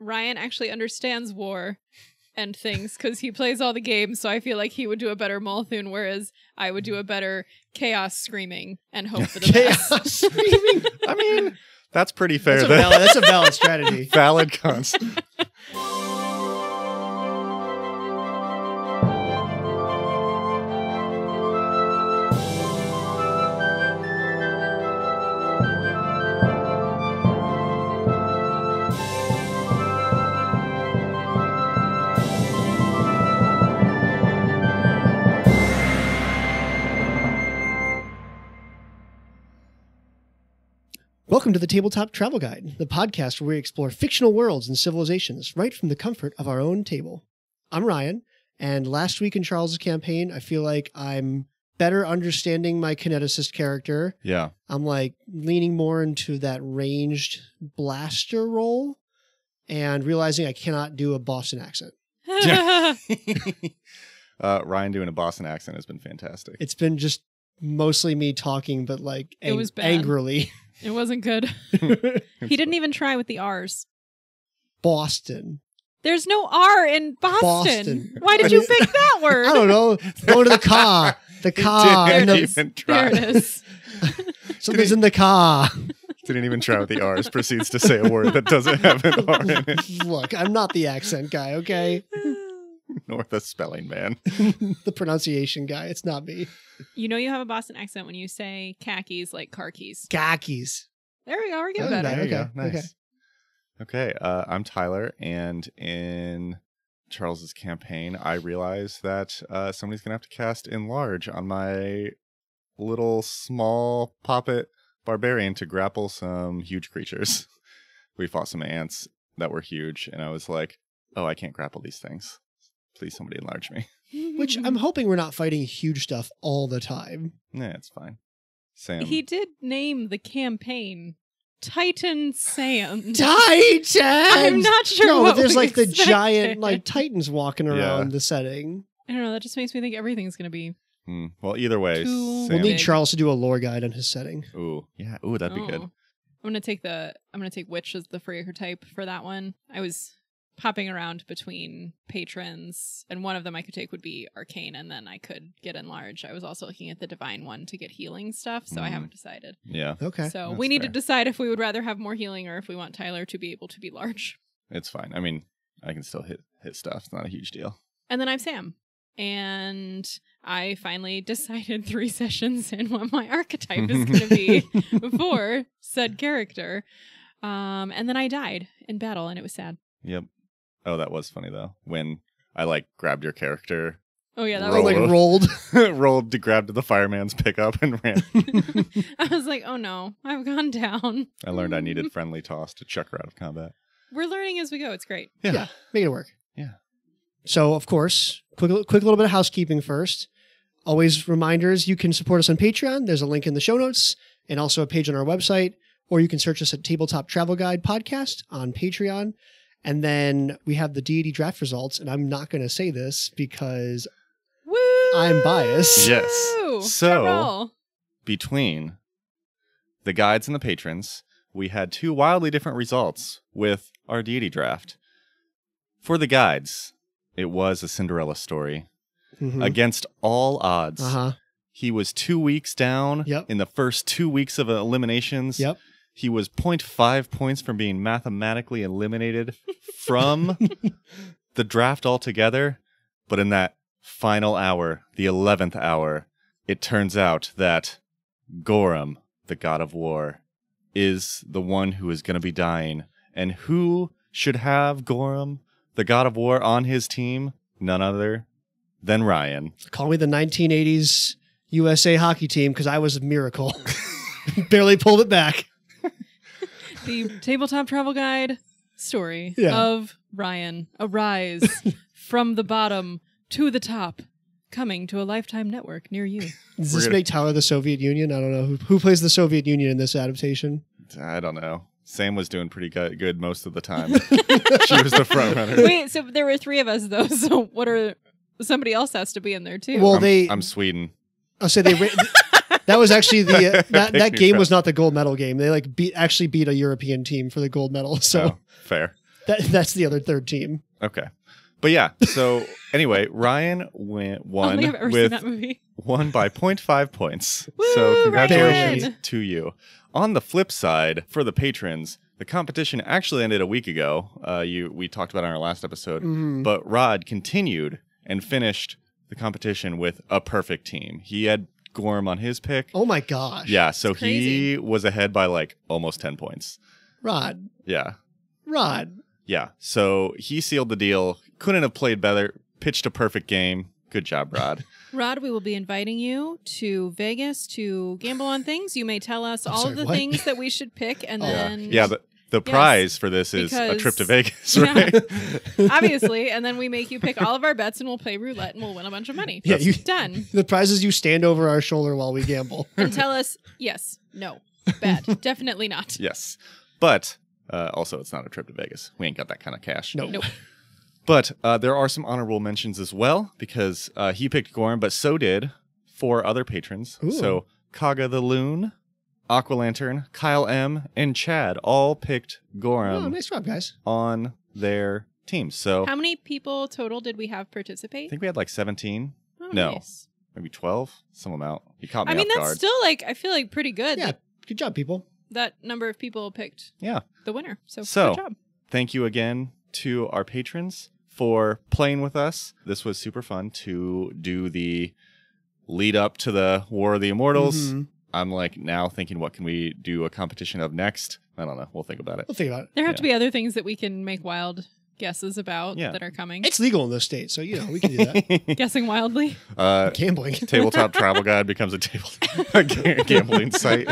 Ryan actually understands war and things because he plays all the games. So I feel like he would do a better Molthune, whereas I would do a better chaos screaming and hope for the best. Chaos screaming. I mean, that's pretty fair. That's a, That- valid, that's a valid strategy. valid cons. Welcome to the Tabletop Travel Guide, the podcast where we explore fictional worlds and civilizations right from the comfort of our own table. I'm Ryan, and last week in Charles's campaign, I feel like I'm better understanding my kineticist character. Yeah. I'm like leaning more into that ranged blaster role and realizing I cannot do a Boston accent. uh, Ryan doing a Boston accent has been fantastic. It's been just mostly me talking, but like It was bad. angrily. it wasn't good. He didn't even try with the R's. Boston. There's no R in Boston. Boston. Why did you pick that word? I don't know. Go to the car. The car. He and didn't the, even try. There it is. something's in the car. Didn't even try with the R's. Proceeds to say a word that doesn't have an R in it, Look, I'm not the accent guy, okay? nor the spelling man. the pronunciation guy. It's not me. You know you have a Boston accent when you say khakis like car keys. Khakis. There we go. We're Oh, getting better. There you Okay, go. Nice. Okay. Uh, I'm Tyler, and in Charles's campaign, I realized that uh, somebody's gonna have to cast enlarge on my little small poppet barbarian to grapple some huge creatures. we fought some ants that were huge, and I was like, "Oh, I can't grapple these things. Please, somebody enlarge me." Which I'm hoping we're not fighting huge stuff all the time. Nah, it's fine. Sam. he did name the campaign Titan Sand. Titan! I'm not sure. No, what but there's we like the expected. giant like titans walking around Yeah. the setting. I don't know. That just makes me think everything's gonna be. Hmm. Well, either way, Too Sam. We'll need big. Charles to do a lore guide on his setting. Ooh, yeah. Ooh, that'd be good. Oh. I'm gonna take the. I'm gonna take witch as the free type for that one. I was popping around between patrons, and one of them I could take would be arcane, and then I could get enlarge. I was also looking at the divine one to get healing stuff, so I Mhm. haven't decided. Yeah, Okay. So that's we need fair. to decide if we would rather have more healing or if we want Tyler to be able to be large. it's fine. I mean, I can still hit hit stuff. It's not a huge deal. And then I'm Sam. And I finally decided three sessions in what my archetype is going to be for said character. Um, and then I died in battle, and it was sad. Yep. Oh, that was funny though. When I like grabbed your character, Oh yeah, that Or, was. like rolled. rolled to grab to the fireman's pickup and ran. I was like, oh no, I've gone down. I learned I needed friendly toss to chuck her out of combat. We're learning as we go. It's great. Yeah. Make it work. Yeah. So, of course, quick, quick little bit of housekeeping first. Always reminders you can support us on Patreon. There's a link in the show notes and also a page on our website, or you can search us at Tabletop Travel Guide Podcast on Patreon. And then we have the deity draft results. And I'm not going to say this because Woo! I'm biased. Yes. So- Between the guides and the patrons, we had two wildly different results with our deity draft. For the guides, it was a Cinderella story. Mhm. Against all odds, uh-huh. he was two weeks down Yep. in the first two weeks of eliminations. Yep. He was 0.5 points from being mathematically eliminated from the draft altogether. But in that final hour, the 11th hour, it turns out that Gorum, the god of war, is the one who is going to be dying. And who should have Gorum, the god of war, on his team? None other than Ryan. Call me the 1980s USA hockey team because I was a miracle. Barely pulled it back. The tabletop travel guide story Yeah. of Ryan arise from the bottom to the top, coming to a lifetime network near you. Does We're this gonna- make Tyler the Soviet Union? I don't know. Who, who plays the Soviet Union in this adaptation? I don't know. Sam was doing pretty go- good most of the time. she was the front runner. Wait, so there were three of us though. So what are somebody else has to be in there too? Well, I'm, they. I'm Sweden. Oh, I'll say they. Ra- that was actually the uh, that that game was not the gold medal game. They like beat actually beat a European team for the gold medal. So Oh, fair. That that's the other third team. Okay. But yeah, so anyway, Ryan went one think I've ever seen with one by 0.5 points. Woo, so congratulations Ryan! to you. On the flip side, for the patrons, the competition actually ended a week ago. Uh, you we talked about it on our last episode, Mhm. but Rod continued and finished the competition with a perfect team. He had Gorum on his pick. Oh my gosh. Yeah, so he was ahead by like almost 10 points. Rod. Yeah. Rod. Yeah. So he sealed the deal. Couldn't have played better. Pitched a perfect game. Good job, Rod. Rod, we will be inviting you to Vegas to gamble on things. You may tell us I'm all sorry, of the what? things that we should pick, and Oh. yeah. then Yeah. The, the Yes, prize for this is a trip to because- Vegas, Yeah. right? obviously, and then we make you pick all of our bets, and we'll play roulette, and we'll win a bunch of money. Yeah, you, Done. the prize is you stand over our shoulder while we gamble. And tell us yes, no, bad, definitely not. yes. But uh, also, it's not a trip to Vegas. We ain't got that kind of cash. No. Nope. But uh, there are some honorable mentions as well because uh, he picked Gorum, but so did four other patrons. Ooh. So Kaga the Loon, Aqua Lantern, Kyle M, and Chad all picked Gorum oh, nice job, guys. on their teams. So How many people total did we have participate? I participate? think we had like 17, Oh, no. nice. maybe 12, some amount. You caught me I mean, off that's guard. still like I feel like pretty good. Yeah, That, good job, people. that number of people picked yeah. the winner. So, So- good job. Thank you again to our patrons for playing with us. This was super fun to do the lead up to the War of the Immortals. Mhm. I'm like now thinking, what can we do a competition of next? I don't know. We'll think about it. We'll think about it. There have yeah. to be other things that we can make wild guesses about Yeah. that are coming. It's legal in this state, so you know we can do that. Guessing wildly. uh, Gambling. tabletop travel guide becomes a table a gambling site.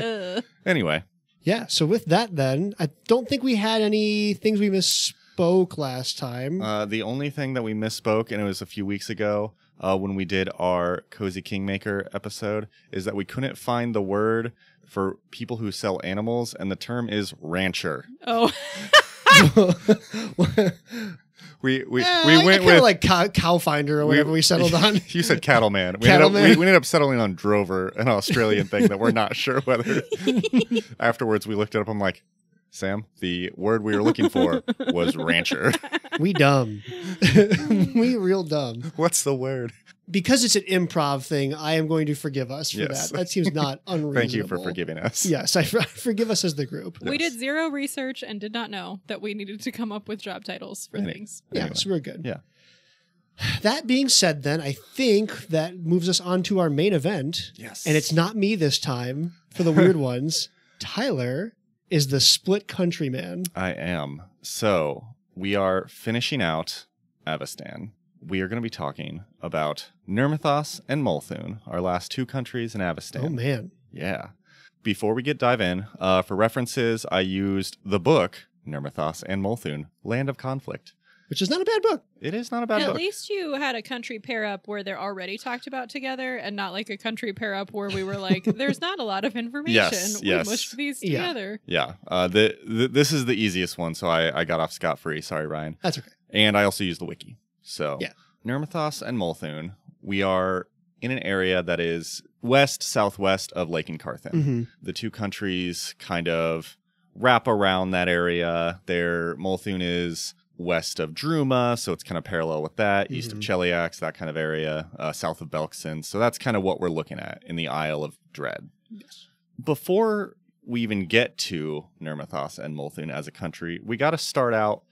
Ugh. Anyway, Yeah. So with that, then I don't think we had any things we misspoke last time. uh, the only thing that we misspoke, and it was a few weeks ago uh, when we did our Cozy Kingmaker episode, is that we couldn't find the word for people who sell animals, and the term is rancher. Oh, We we, we I- went with like cow, cow finder or whatever we, settled on. you said cattleman. We, Cattle ended up, we, we ended up settling on drover, an Australian thing that we're not sure whether. Afterwards, we looked it up. I'm like, Sam, the word we were looking for was rancher. we dumb. we real dumb. What's the word? Because it's an improv thing, I am going to forgive us for Yes. that. That seems not unreasonable. Thank you for forgiving us. Yes, I forgive us as the group. we did zero research and did not know that we needed to come up with job titles for Any- things. Yeah, Anyway. so we're good. Yeah. That being said, then I think that moves us on to our main event, Yes. and it's not me this time for the weird ones. Tyler is the split countryman. I am. So we are finishing out Avistan. We are going to be talking about Nirmathas and Molthune, our last two countries in Avistan. Oh man, Yeah. Before we get dive in, uh, for references, I used the book Nirmathas and Molthune, Land of Conflict. Which is not a bad book. It is not a bad At book. At least you had a country pair up where they're already talked about together and not like a country pair up where we were like, there's not a lot of information. Yes, we yes. mushed these Yeah. together. Yeah. Uh, the, the this is the easiest one, so I, I got off scot free. Sorry, Ryan. That's okay. And I also used the wiki. So Yeah. Nirmathas and Molthune, we are in an area that is west southwest of Lake Encarthan. hmm the two countries kind of wrap around that area. There, Molthune is west of Druma, so it's kind of parallel with that. East of Mhm. Cheliax, that kind of area. Uh, south of Belkzen. So that's kind of what we're looking at in the Isle of Dread. Yes. Before we even get to Nirmathas and Molthune as a country, we got to start out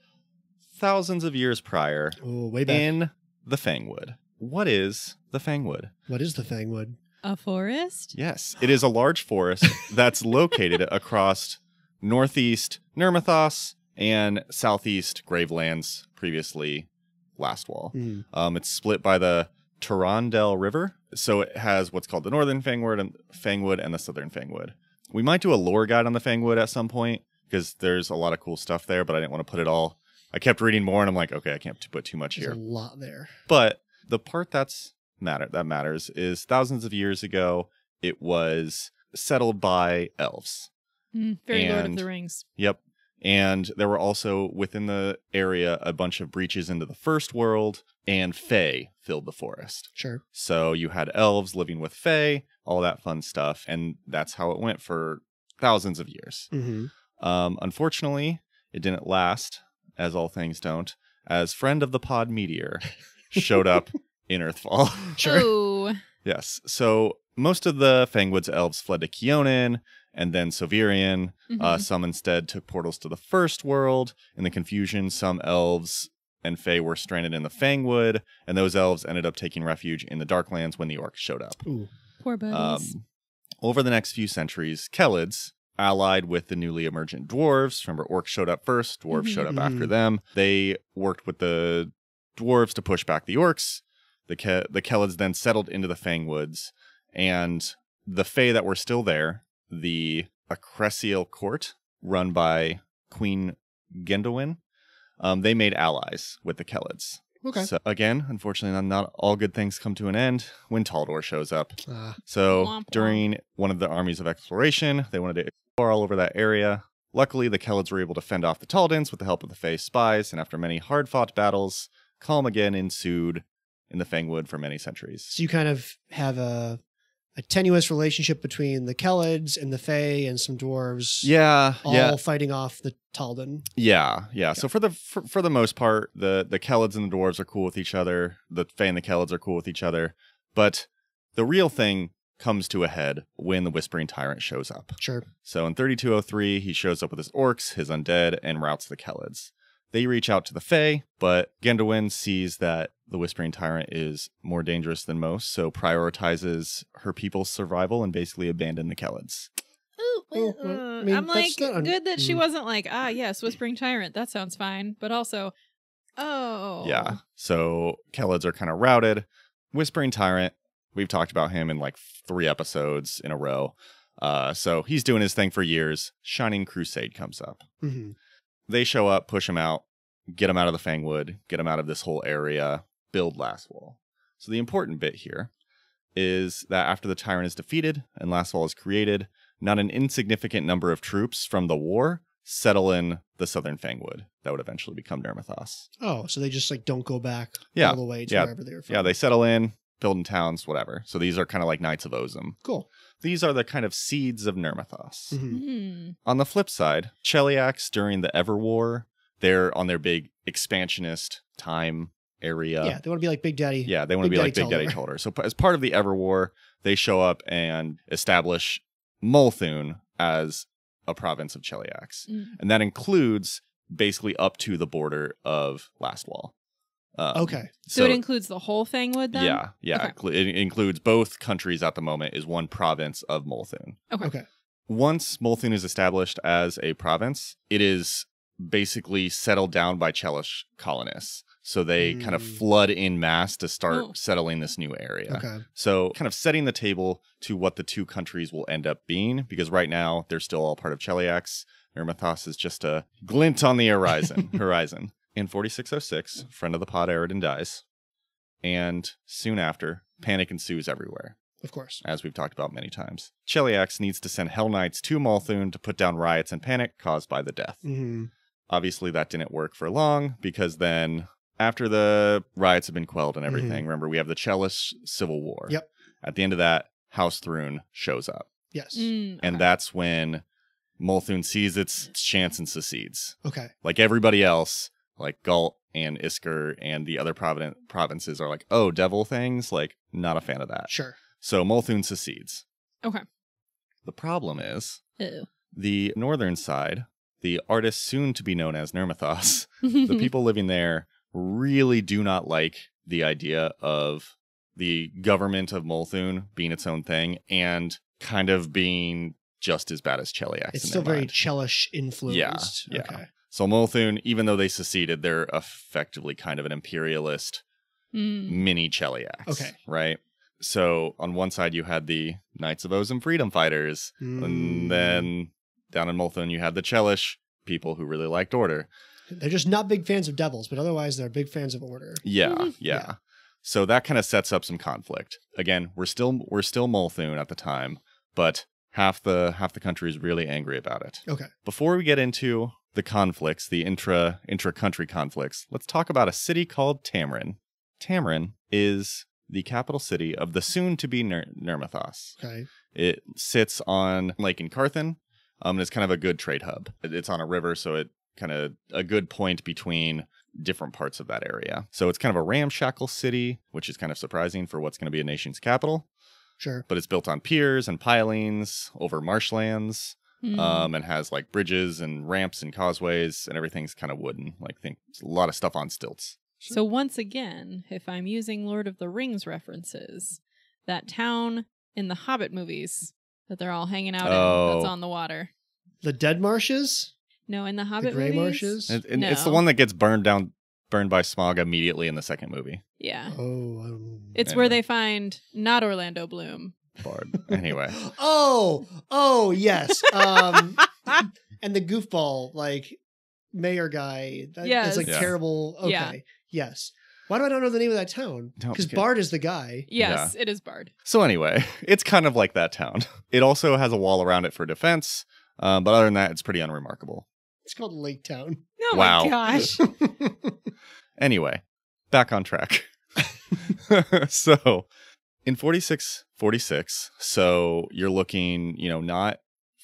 thousands of years prior Oh, way back. in the Fangwood. What is the Fangwood? what is the Fangwood? A forest? Yes, it is a large forest that's located across northeast Nirmathas and southeast Gravelands, previously Last Wall. Mhm. Um, it's split by the Tourondel River, so it has what's called the Northern Fangwood and Fangwood and the Southern Fangwood. We might do a lore guide on the Fangwood at some point because there's a lot of cool stuff there, but I didn't want to put it all. I kept reading more, and I'm like, okay, I can't put too much There's here. a lot there. But the part that's matter that matters is thousands of years ago, it was settled by elves. Mm, very Lord of the Rings. Yep. And there were also within the area a bunch of breaches into the first world, and Fae filled the forest. Sure. So you had elves living with Fae, all that fun stuff, and that's how it went for thousands of years. hmm Um, unfortunately, it didn't last, as all things don't, as friend of the pod Meteor showed up in Earthfall. Sure. Oh, yes. So most of the Fangwoods elves fled to Kyonin and then Sovyrian. Uh, mhm. some instead took portals to the first world. In the confusion, some elves and Fae were stranded in the Fangwood, and those elves ended up taking refuge in the Darklands when the orcs showed up. Ooh. poor buddies. Um, over the next few centuries, Kellids, allied with the newly emergent dwarves, remember orcs showed up first, dwarves Mhm. showed up after Mhm. them. They worked with the dwarves to push back the orcs. The Ke- the Kellids then settled into the Fangwoods, and the Fae that were still there, the Acresial court, run by Queen Gendowyn, um, they made allies with the Kellids. Okay. So again, unfortunately, not, not all good things come to an end when Taldor shows up. Uh, So Womp womp. during one of the armies of exploration, they wanted to explore all over that area. Luckily, the Kellids were able to fend off the Taldans with the help of the Fae spies, and after many hard-fought battles, calm again ensued in the Fangwood for many centuries. so you kind of have a a tenuous relationship between the Kellids and the Fae and some dwarves. Yeah, All yeah, fighting off the Taldan. yeah, yeah. So for the for, for the most part, the the Kellids and the dwarves are cool with each other. The Fae and the Kellids are cool with each other. But the real thing comes to a head when the Whispering Tyrant shows up. Sure. So in 3203, he shows up with his orcs, his undead, and routs the Kellids. They reach out to the Fae, but Gendowyn sees that the Whispering Tyrant is more dangerous than most, so prioritizes her people's survival and basically abandon the Kellids. Ooh, Well, uh, I mean, I'm that's like not un- good that she mm. wasn't like ah yes whispering tyrant that sounds fine but also oh Yeah. So Kellids are kind of routed. Whispering Tyrant, we've talked about him in like three episodes in a row. Uh, so he's doing his thing for years. Shining Crusade comes up. hmm they show up, push him out, get him out of the Fangwood, get him out of this whole area, build Last Wall. So the important bit here is that after the tyrant is defeated and Last Wall is created, not an insignificant number of troops from the war settle in the southern Fangwood that would eventually become Nirmathas. Oh, so they just like don't go back Yeah, all the way to yeah, wherever they were from. Yeah, they settle in, building towns, whatever. So these are kind of like Knights of Ozem. cool. These are the kind of seeds of Nirmathas. Mhm. Hmm. On the flip side, Cheliax during the Ever War, they're on their big expansionist time area. yeah, they want to be like Big Daddy. Yeah, they want to Big be like Daddy Big Daddy Taldor. Taldor. So p- as part of the Ever War, they show up and establish Molthune as a province of Cheliax. Mm. And that includes basically up to the border of Last Wall. Um, Okay. so, it includes the whole Fangwood then yeah, yeah. Okay. Inclu- It includes both countries at the moment is one province of Molthune. Okay. Once Molthune is established as a province, it is basically settled down by Chelish colonists. So they kind of Mm. flood in mass to start Oh. settling this new area. Okay. So, kind of setting the table to what the two countries will end up being, because right now they're still all part of Cheliax. Nirmathas is just a glint on the horizon. horizon. In 4606, friend of the pod Aroden dies, and soon after, panic ensues everywhere Of course. as we've talked about many times. Cheliax needs to send Hell Knights to Molthune to put down riots and panic caused by the death. hmm Obviously, that didn't work for long because then, after the riots have been quelled and everything, remember we have the Chelish Civil War. Yep. At the end of that, House Thrune shows up, Yes. Mm, and okay. that's when Molthune sees its chance and secedes. Okay. Like everybody else, like Galt and Isger and the other provident provinces are like, oh, devil things. Like, not a fan of that. Sure. So Molthune secedes. Okay. The problem is Ew. the northern side, the artist soon to be known as Nirmathas, the people living there really do not like the idea of the government of Molthune being its own thing and kind of being just as bad as Cheliax. It's in still their very mind. Chelish influenced. yeah. Okay. So Molthune, even though they seceded, they're effectively kind of an imperialist Mm. mini Cheliax. Okay. Right? So on one side you had the Knights of Ozem freedom fighters, Mm. and then down in Molthune you had the Chelish people who really liked order. They're just not big fans of devils, but otherwise they're big fans of order. Yeah, Mhm. yeah. Yeah. So that kind of sets up some conflict. Again, we're still we're still Molthune at the time, but half the half the country is really angry about it. Okay. Before we get into the conflicts, the intra intra country conflicts, let's talk about a city called Tamran. Tamran is the capital city of the soon to be Ner- Nirmathas. Okay. It sits on Lake Encarthan. Um, and it's kind of a good trade hub. It's on a river, so it kind of a good point between different parts of that area. So it's kind of a ramshackle city, which is kind of surprising for what's going to be a nation's capital, Sure. but it's built on piers and pilings over marshlands Hmm. um, and has like bridges and ramps and causeways and everything's kind of wooden. Like think it's a lot of stuff on stilts. So once again, if I'm using Lord of the Rings references, that town in the Hobbit movies that they're all hanging out in Oh. that's on the water. The dead marshes, No, in the Hobbit the gray movies. marshes. And, and It's the one that gets burned down, burned by Smaug immediately in the second movie. Yeah. Oh, um, It's Anyway. where they find not Orlando Bloom. Bard. anyway, oh, oh, yes. Um, and the goofball like mayor guy. That, Yes. That's like Yeah. terrible. Okay. Yeah. Yes. Why do I not know the name of that town? Because okay. Bard is the guy. Yes, it is Bard. so anyway, it's kind of like that town. It also has a wall around it for defense, um, but other than that, it's pretty unremarkable. It's called Lake Town. Oh Wow. my gosh. Anyway, back on track. so in 46 46, so you're looking, you know, not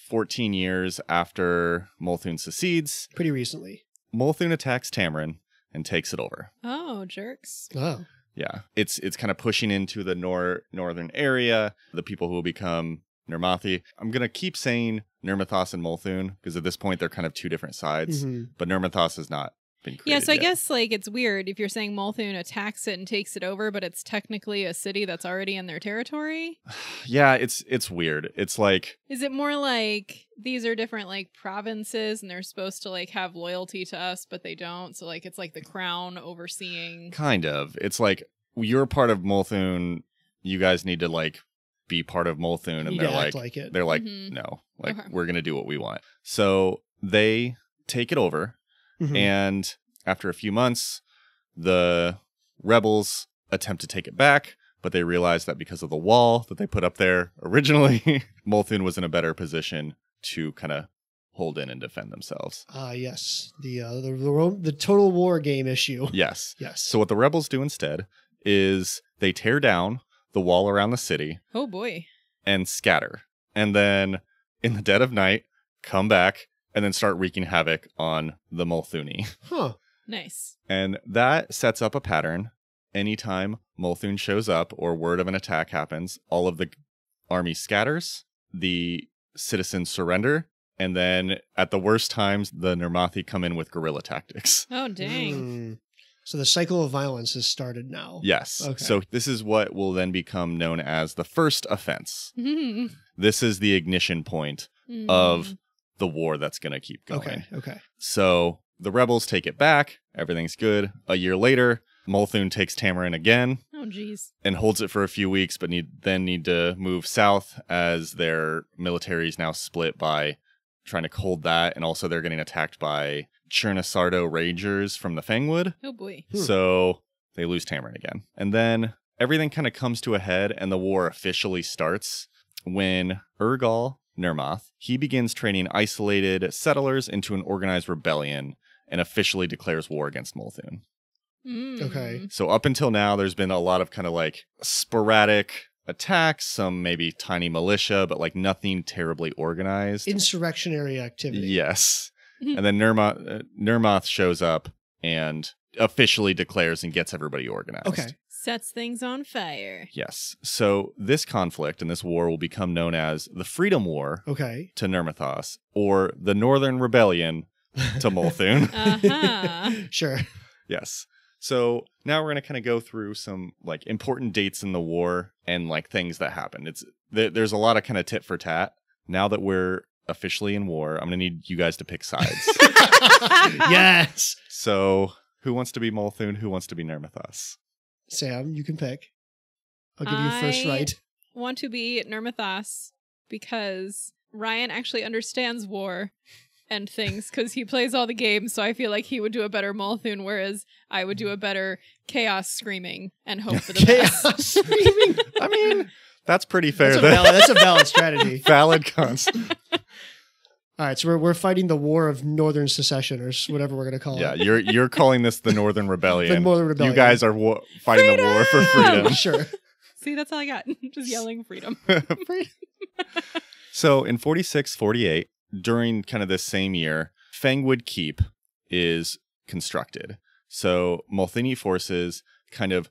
14 years after Molthune secedes, Pretty recently. Molthune attacks Tamran and takes it over. oh, jerks. Oh. Yeah. It's it's kind of pushing into the nor- northern area, the people who will become Nirmathi. I'm going to keep saying Nirmathas and Molthune because at this point they're kind of two different sides, Mhm. but Nirmathas is not been created Yeah, so I yet. guess like it's weird if you're saying Molthune attacks it and takes it over, but it's technically a city that's already in their territory. Yeah, it's it's weird. It's like Is it more like these are different like provinces and they're supposed to like have loyalty to us, but they don't? So like it's like the crown overseeing. kind of. It's like you're part of Molthune. You guys need to like be part of Molthune, and You they're like, like it. they're like, Mhm. no, like Okay. we're gonna do what we want. So they take it over, Mhm. and after a few months, the rebels attempt to take it back. But they realize that because of the wall that they put up there originally, Molthune was in a better position to kind of hold in and defend themselves. Ah, yes. The, uh, the the Ro- the total war game issue. Yes. Yes. So what the rebels do instead is they tear down the wall around the city Oh boy. and scatter. And then in the dead of night, come back and then start wreaking havoc on the Molthuni. huh. Nice. And that sets up a pattern. Anytime Molthune shows up or word of an attack happens, all of the army scatters, the citizens surrender, and then at the worst times, the Nirmathi come in with guerrilla tactics. Oh dang. Mm. So the cycle of violence has started now. Yes. Okay. So this is what will then become known as the first offense. Mm-hmm. This is the ignition point of the war that's going to keep going. Okay. Okay. So the rebels take it back. Everything's good. A year later, Molthune takes Tamran again Oh geez. and holds it for a few weeks, but need then need to move south as their military is now split by trying to hold that, and also they're getting attacked by Chernasardo Rangers from the Fangwood. Oh boy. Hmm. So they lose Tamran again. And then everything kind of comes to a head and the war officially starts when Urgal Nirmath, he begins training isolated settlers into an organized rebellion and officially declares war against Molthune. Mm. Okay. So up until now there's been a lot of kind of like sporadic attacks, some maybe tiny militia, but like nothing terribly organized. Insurrectionary activity. Yes. and then Nirmath, uh, Nirmath shows up and officially declares and gets everybody organized. Okay. Sets things on fire. Yes. So this conflict and this war will become known as the Freedom War Okay. to Nirmathas or the Northern Rebellion to Molthune. Uh-huh. sure. yes. So now we're going to kind of go through some like important dates in the war and like things that happened. It's th- there's a lot of kind of tit for tat. Now that we're officially in war, I'm going to need you guys to pick sides. yes. so who wants to be Molthune? Who wants to be Nirmathas? Sam, you can pick. I'll give you first right. Want to be Nirmathas because Ryan actually understands war and things because he plays all the games. So I feel like he would do a better Molthune, whereas I would do a better Chaos Screaming and hope for the best. Screaming. I mean, that's pretty fair. That's a, then. valid, that's a valid strategy. Valid cons. All right, so we're, we're fighting the war of Northern Secession, or whatever we're going to call Yeah, it. Yeah, you're you're calling this the Northern Rebellion. The Northern Rebellion. You guys are wa- fighting the war for freedom. sure. See, that's all I got. Just yelling freedom. so in 46 48, during kind of this same year, Fangwood Keep is constructed. So Molthuni forces kind of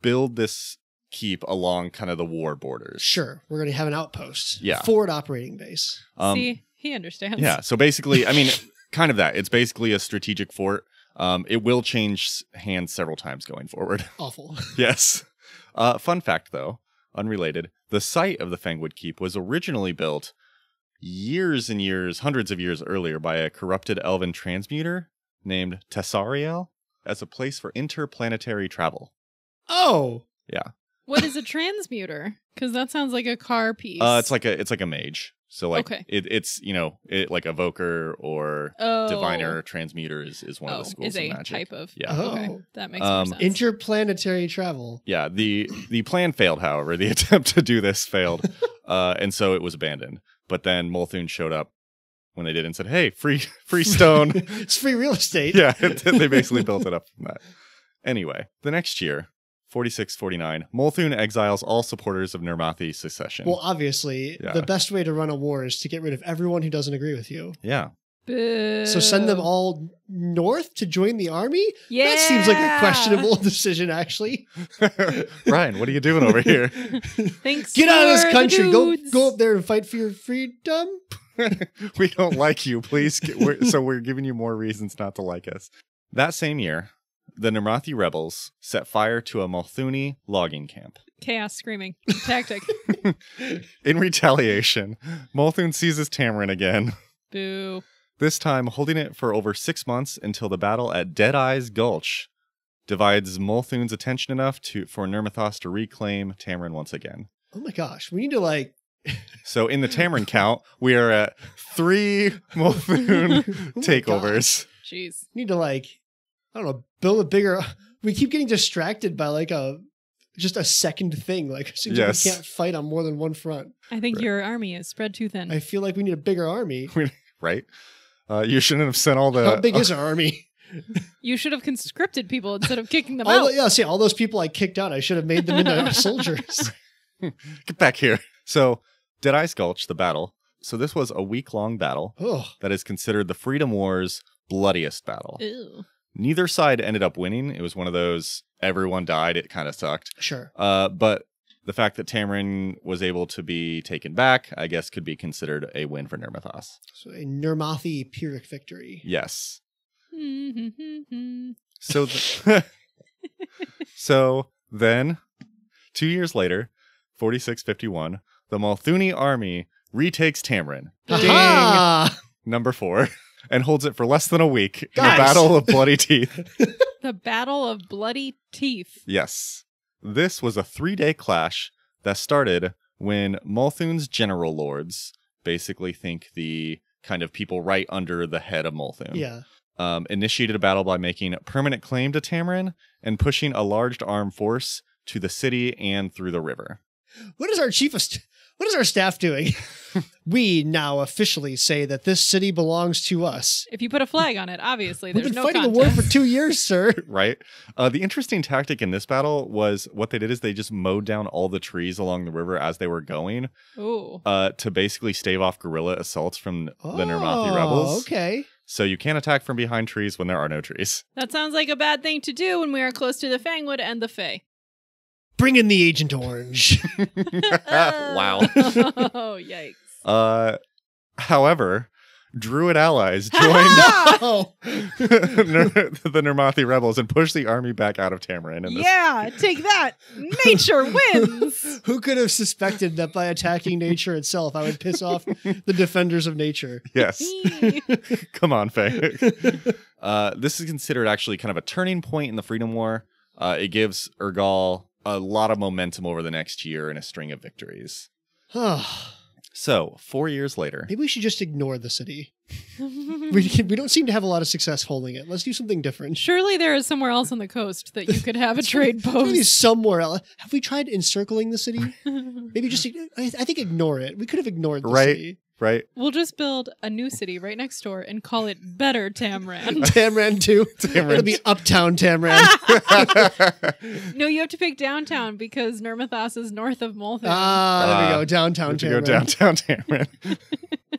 build this keep along kind of the war borders. Sure, we're going to have an outpost. Yeah. Forward operating base. Um, See, he understands. Yeah. So basically, I mean, kind of that. It's basically a strategic fort. Um, it will change hands several times going forward. Awful. yes. Uh, fun fact, though, unrelated, the site of the Fangwood Keep was originally built years and years, hundreds of years earlier by a corrupted elven transmuter named Tessariel as a place for interplanetary travel. Oh, Yeah. What is a transmuter? Because that sounds like a car piece. Uh, it's like a it's like a mage. So like Okay. it, it's you know it like evoker or oh. diviner transmuter is, is one oh, of the schools is of a magic. type of. Yeah. Okay, Oh. that makes Um, more sense. interplanetary travel. Yeah, the the plan failed. However, the attempt to do this failed, uh, and so it was abandoned. But then Molthune showed up when they did and said, "Hey, free free stone." it's free real estate. yeah, they basically built it up from that. Anyway, the next year, 4649, Molthune exiles all supporters of Nirmathi secession. Well, obviously, Yeah. the best way to run a war is to get rid of everyone who doesn't agree with you. yeah, So send them all north to join the army? Yeah. That seems like a questionable decision, actually. Ryan, what are you doing over here? Thanks. Get out of this country. Go go up there and fight for your freedom. we don't like you. Please, get, we're, so we're giving you more reasons not to like us. That same year, the Nirmathi rebels set fire to a Molthuni logging camp. Chaos screaming tactic. In retaliation, Molthune seizes Tamran again, Boo. this time holding it for over six months until the battle at Deadeye's Gulch divides Molthune's attention enough to for Nirmathas to reclaim Tamran once again. Oh my gosh. We need to like So in the Tamran count, we are at three Molthune Oh my takeovers. Jeez. need to like I don't know, build a bigger we keep getting distracted by like a just a second thing. Like it seems Yes. like we can't fight on more than one front. I think Right. your army is spread too thin. I feel like we need a bigger army. right? Uh, you shouldn't have sent all the. How big is our army? you should have conscripted people instead of kicking them All out. the, yeah, see, all those people I kicked out, I should have made them into soldiers. Get back here. So, Deadeye's Gulch, the battle. So, this was a week long battle Oh, that is considered the Freedom War's bloodiest battle. Ew. Neither side ended up winning. It was one of those everyone died. It kind of sucked. sure. Uh, but the fact that Tamran was able to be taken back, I guess, could be considered a win for Nirmathas. So a Nirmathi Pyrrhic victory. Yes. So, th- so then, two years later, 4651, the Molthuni army retakes Tamran, Ding! Number four, and holds it for less than a week in the Battle of Bloody Teeth. the Battle of Bloody Teeth. Yes. This was a three day clash that started when Molthune's general lords, basically think the kind of people right under the head of Molthune, Yeah. um, initiated a battle by making permanent claim to Tamran and pushing a large armed force to the city and through the river. What is our chief of st- what is our staff doing? we now officially say that this city belongs to us. If you put a flag on it, obviously We've been no fighting contest. the war for two years, sir. Right? Uh, the interesting tactic in this battle was what they did is they just mowed down all the trees along the river as they were going Ooh. uh, to basically stave off guerrilla assaults from the Nirmathi Oh, rebels. Okay. So you can't attack from behind trees when there are no trees. That sounds like a bad thing to do when we are close to the Fangwood and the Fae. Bring in the Agent Orange. wow. Oh, yikes. Uh, however, Druid allies joined no. the Nirmathi rebels and pushed the army back out of Tamran. In this. Yeah, take that. Nature wins. Who could have suspected that by attacking nature itself, I would piss off the defenders of nature? Yes. Come on, Faye. uh, this is considered actually kind of a turning point in the Freedom War. Uh, it gives Urgal a lot of momentum over the next year and a string of victories. So, four years later, Maybe we should just ignore the city. We, can- we don't seem to have a lot of success holding it. Let's do something different. Surely there is somewhere else on the coast that you could have a trade Maybe post. somewhere else. Have we tried encircling the city? Maybe just, I, I think ignore it. We could have ignored the Right. city. Right? we'll just build a new city right next door and call it Better Tamran. Tamran 2. Tamran. It'll be Uptown Tamran. no, you have to pick downtown because Nirmathas is north of Molthune. ah, there we Ah, go. Downtown to go Tamran. downtown Tamran.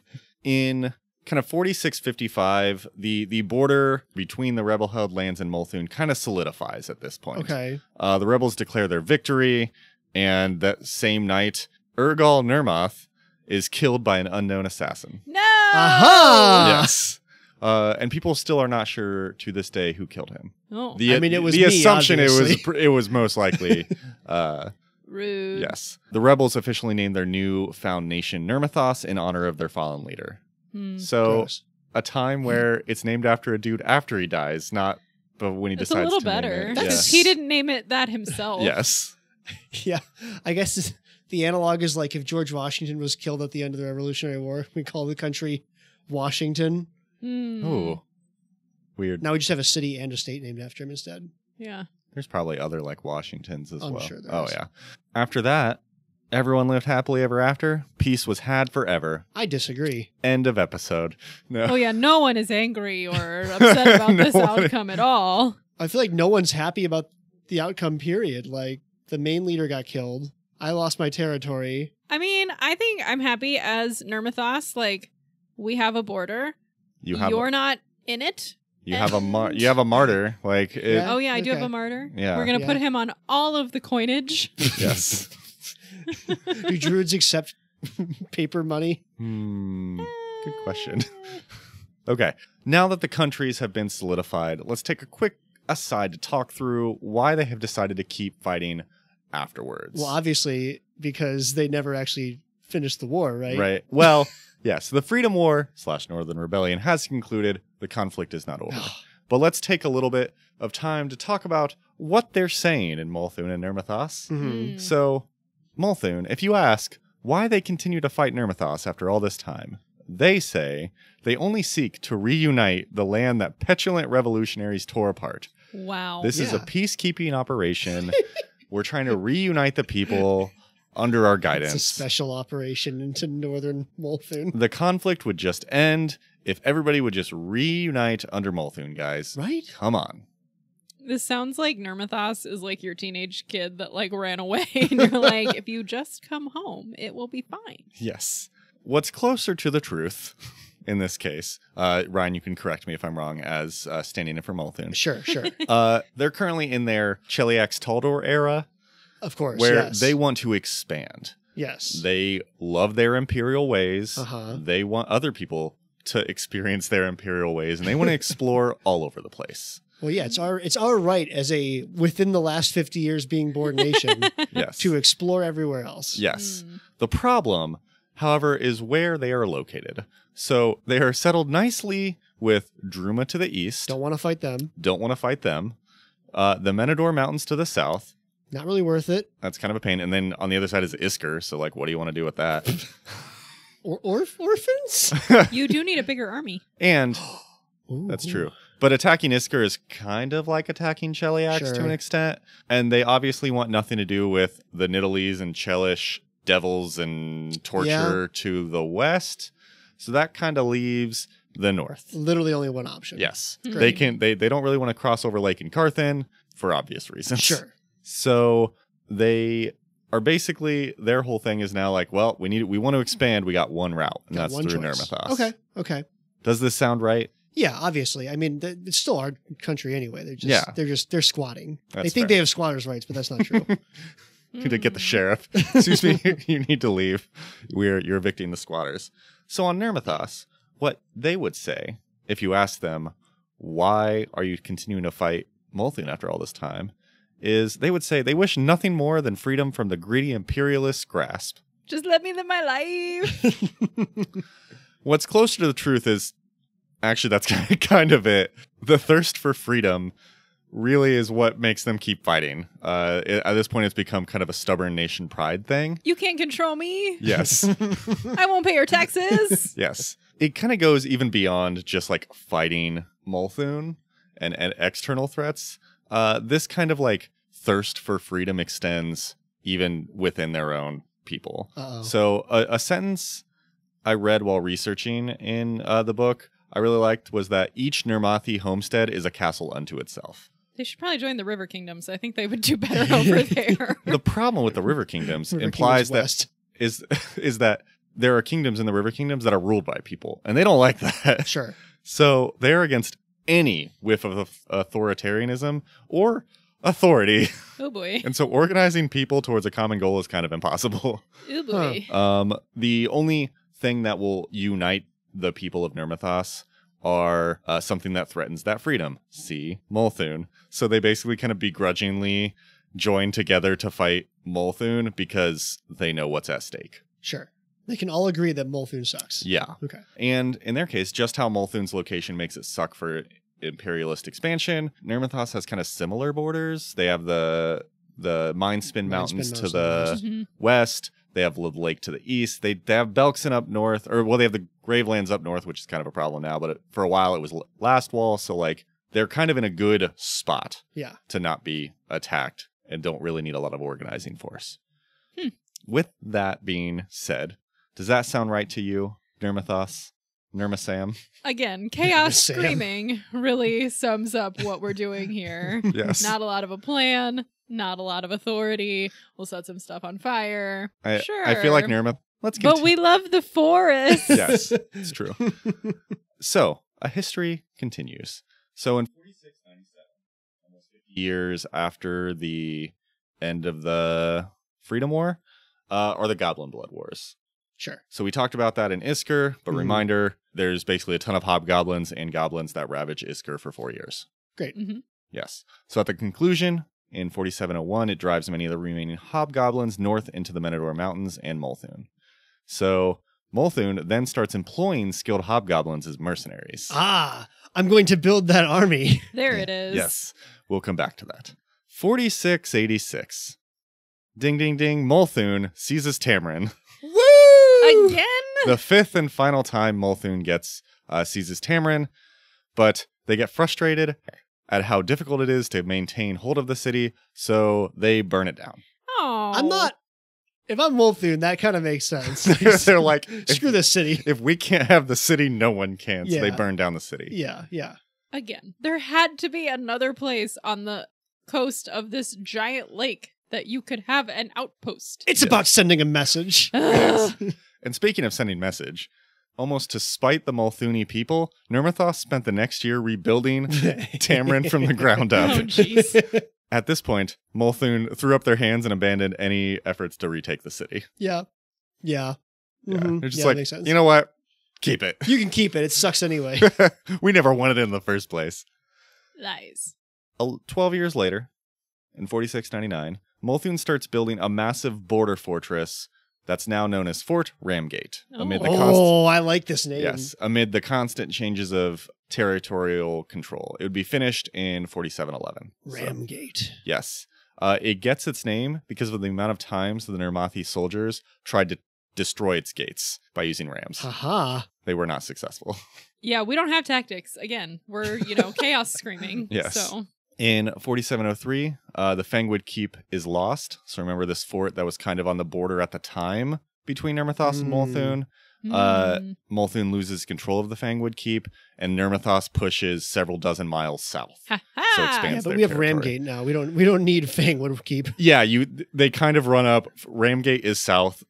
in kind of 4655, the the border between the rebel held lands and Molthune kind of solidifies at this point. Okay. Uh, the rebels declare their victory, and that same night, Urgal Nirmath is killed by an unknown assassin. No. Aha! yes. Uh, and people still are not sure to this day who killed him. Oh, The, I mean, it was the me, assumption it was it was most likely uh, rude. yes. The rebels officially named their new found nation Nirmathas in honor of their fallen leader. Hmm. So Gross. a time where it's named after a dude after he dies, not but when he It's a decides little to name better. it. Because Yes. he didn't name it that himself. Yes. Yeah. I guess this- the analog is like if George Washington was killed at the end of the Revolutionary War, we call the country Washington. Hmm. Ooh. Weird. Now we just have a city and a state named after him instead. Yeah. There's probably other like Washingtons as I'm well. sure there oh is. yeah. After that, everyone lived happily ever after. Peace was had forever. I disagree. End of episode. No. Oh yeah. No one is angry or upset about No this one- outcome at all. I feel like no one's happy about the outcome, period. Like the main leader got killed. I lost my territory. I mean, I think I'm happy as Nirmathas. Like, we have a border. You have You're not in it. you have a mar- you have a martyr. Like it, Yeah. Oh yeah, I do have a martyr. Yeah. We're gonna Yeah. put him on all of the coinage. yes. Do druids accept paper money? Hmm. Good question. Okay. Now that the countries have been solidified, let's take a quick aside to talk through why they have decided to keep fighting afterwards. Well, obviously, because they never actually finished the war, right? Right. Well, yes, the Freedom War slash Northern Rebellion has concluded. The conflict is not over. but let's take a little bit of time to talk about what they're saying in Molthune and Nirmathas. Mhm. Hmm. So, Molthune, if you ask why they continue to fight Nirmathas after all this time, they say they only seek to reunite the land that petulant revolutionaries tore apart. Wow. This is a peacekeeping operation. We're trying to reunite the people under our guidance. It's a special operation into northern Molthune. the conflict would just end if everybody would just reunite under Molthune, guys. Right? Come on. This sounds like Nirmathas is like your teenage kid that like ran away, and you're like, if you just come home, it will be fine. Yes. What's closer to the truth in this case, uh, Ryan, you can correct me if I'm wrong, as uh, standing in for Molthune. Sure, sure. Uh, they're currently in their Cheliax Taldor era, Of course. where yes. they want to expand. Yes. They love their imperial ways. Uh-huh. They want other people to experience their imperial ways, and they want to explore all over the place. well, yeah, it's our it's our right as a within the last 50 years being born nation Yes. to explore everywhere else. Yes. Hmm. The problem, however, is where they are located. So they are settled nicely with Druma to the east. Don't want to fight them. Don't want to fight them. Uh, the Menador Mountains to the south. Not really worth it. That's kind of a pain. And then on the other side is Isger. So, like, what do you want to do with that? Or, or orphans? You do need a bigger army. and Ooh. that's true. But attacking Isger is kind of like attacking Cheliax to an extent. And they obviously want nothing to do with the Nidalee and Chelish devils and torture Yeah. to the west. So that kind of leaves the north. Literally only one option. Yes. Hmm. They can they they don't really want to cross over Lake Encarthan for obvious reasons. Sure. So they are basically their whole thing is now like, well, we need we want to expand. We got one route, and Got that's through choice. Nirmathas. Okay. Okay. Does this sound right? Yeah, obviously. I mean, th- it's still our country anyway. They're just Yeah. they're just they're squatting. they think fair. they have squatters' rights, but that's not true. Need to get the Hmm. sheriff. Excuse me, you need to leave. We're you're evicting the squatters. So on Nirmathas, what they would say if you ask them why are you continuing to fight Molthune after all this time, is they would say they wish nothing more than freedom from the greedy imperialist grasp. Just let me live my life. What's closer to the truth is actually that's kind of it. The thirst for freedom really is what makes them keep fighting. Uh, it- at this point, it's become kind of a stubborn nation pride thing. You can't control me. Yes. I won't pay your taxes. yes. It kind of goes even beyond just like fighting Molthune and, and external threats. Uh, this kind of like thirst for freedom extends even within their own people. Uh-oh. So a, a sentence I read while researching in uh, the book I really liked was that each Nirmathi homestead is a castle unto itself. They should probably join the River Kingdoms. I think they would do better over there. The problem with the River Kingdoms River implies Kingdom's that is is that there are kingdoms in the river kingdoms that are ruled by people, and they don't like that. Sure. So they're against any whiff of authoritarianism or authority. Oh boy. And so organizing people towards a common goal is kind of impossible. Oh boy. Um, the only thing that will unite the people of Nirmathas are uh, something that threatens that freedom. See Molthune. So they basically kind of begrudgingly join together to fight Molthune because they know what's at stake. Sure. They can all agree that Molthune sucks. Yeah. Okay. And in their case, just how Molthune's location makes it suck for imperialist expansion, Nirmathas has kind of similar borders. They have the the Mindspin Mindspin Mountains to Mountains the Mhm. west. They have the lake to the east. They, they have Belkzen up north, or well, they have the Gravelands up north, which is kind of a problem now. But it, for a while, it was Last Wall, so like they're kind of in a good spot Yeah. to not be attacked and don't really need a lot of organizing force. Hmm. With that being said, does that sound right to you, Nirmathas? Nirmasam? Again, chaos Sam. screaming really sums up what we're doing here. Yes. Not a lot of a plan, not a lot of authority. We'll set some stuff on fire. I, sure. I feel like Nirma. Let's get But we love the forest. yes, it's true. So, a history continues. So, in 4697, almost 50 years after the end of the Freedom War, uh, are the Goblin Blood Wars. Sure. So, we talked about that in Isger, but Mhm. reminder there's basically a ton of hobgoblins and goblins that ravage Isger for four years. Great mhm. Yes. So, at the conclusion, in 4701, it drives many of the remaining hobgoblins north into the Menador Mountains and Molthune. So, Molthune then starts employing skilled hobgoblins as mercenaries. Ah, I'm going to build that army. There it is. Yes, we'll come back to that. 4686. Ding, ding, ding. Molthune seizes Tamran. Woo! Again? the fifth and final time Molthune gets uh, seizes Tamran, but they get frustrated at how difficult it is to maintain hold of the city, so they burn it down. Oh. I'm not. If I'm Molthune, that kind of makes sense. They're like, screw if, this city. if we can't have the city, no one can. So they burn down the city. Yeah, yeah. Again, there had to be another place on the coast of this giant lake that you could have an outpost. It's Yes. about sending a message. And speaking of sending message, almost to spite the Molthuni people, Nirmathas spent the next year rebuilding Tamran from the ground oh, up. jeez. At this point, Molthune threw up their hands and abandoned any efforts to retake the city. yeah, yeah. Yeah. Mhm. They're just Yeah, like, makes sense. you know what? Keep it. you can keep it. It sucks anyway. we never wanted it in the first place. nice. El- 12 years later, in 4699, Molthune starts building a massive border fortress that's now known as Fort Ramgate. Amid the constant oh, I like this name. Yes, amid the constant changes of territorial control. It would be finished in 4711. So, Ramgate. yes. Uh, it gets its name because of the amount of times the Nirmathi soldiers tried to destroy its gates by using rams. Haha. They were not successful. Yeah, we don't have tactics. Again, we're, you know, chaos screaming. Yes. So, In 4703, uh, the Fangwood Keep is lost. So remember this fort that was kind of on the border at the time between Nirmathas and Hmm. Molthune? Uh, mm, Molthune loses control of the Fangwood Keep, and Nirmathas pushes several dozen miles south. so ha. expand- Yeah, but their we have territory. Ramgate now. We don't. We don't need Fangwood Keep. Yeah, you they kind of run up. Ramgate is south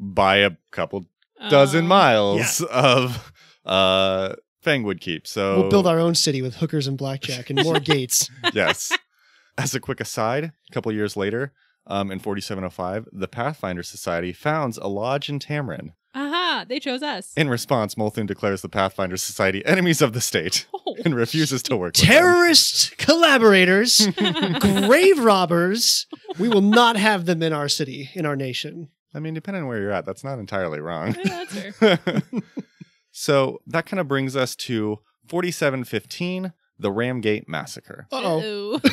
by a couple dozen Um, miles of uh Fangwood Keep. So We'll build our own city with hookers and blackjack and more gates. yes. As a quick aside, a couple years later, um, in 4705, the Pathfinder Society founds a lodge in Tamran. Aha, they chose us. In response, Molthune declares the Pathfinder Society enemies of the state Oh. and refuses to work with them. Terrorist collaborators, grave robbers. We will not have them in our city, in our nation. I mean, depending on where you're at, that's not entirely wrong. Yeah, that's fair. So that kind of brings us to 4715, the Ramgate Massacre, Uh oh. Uh-oh.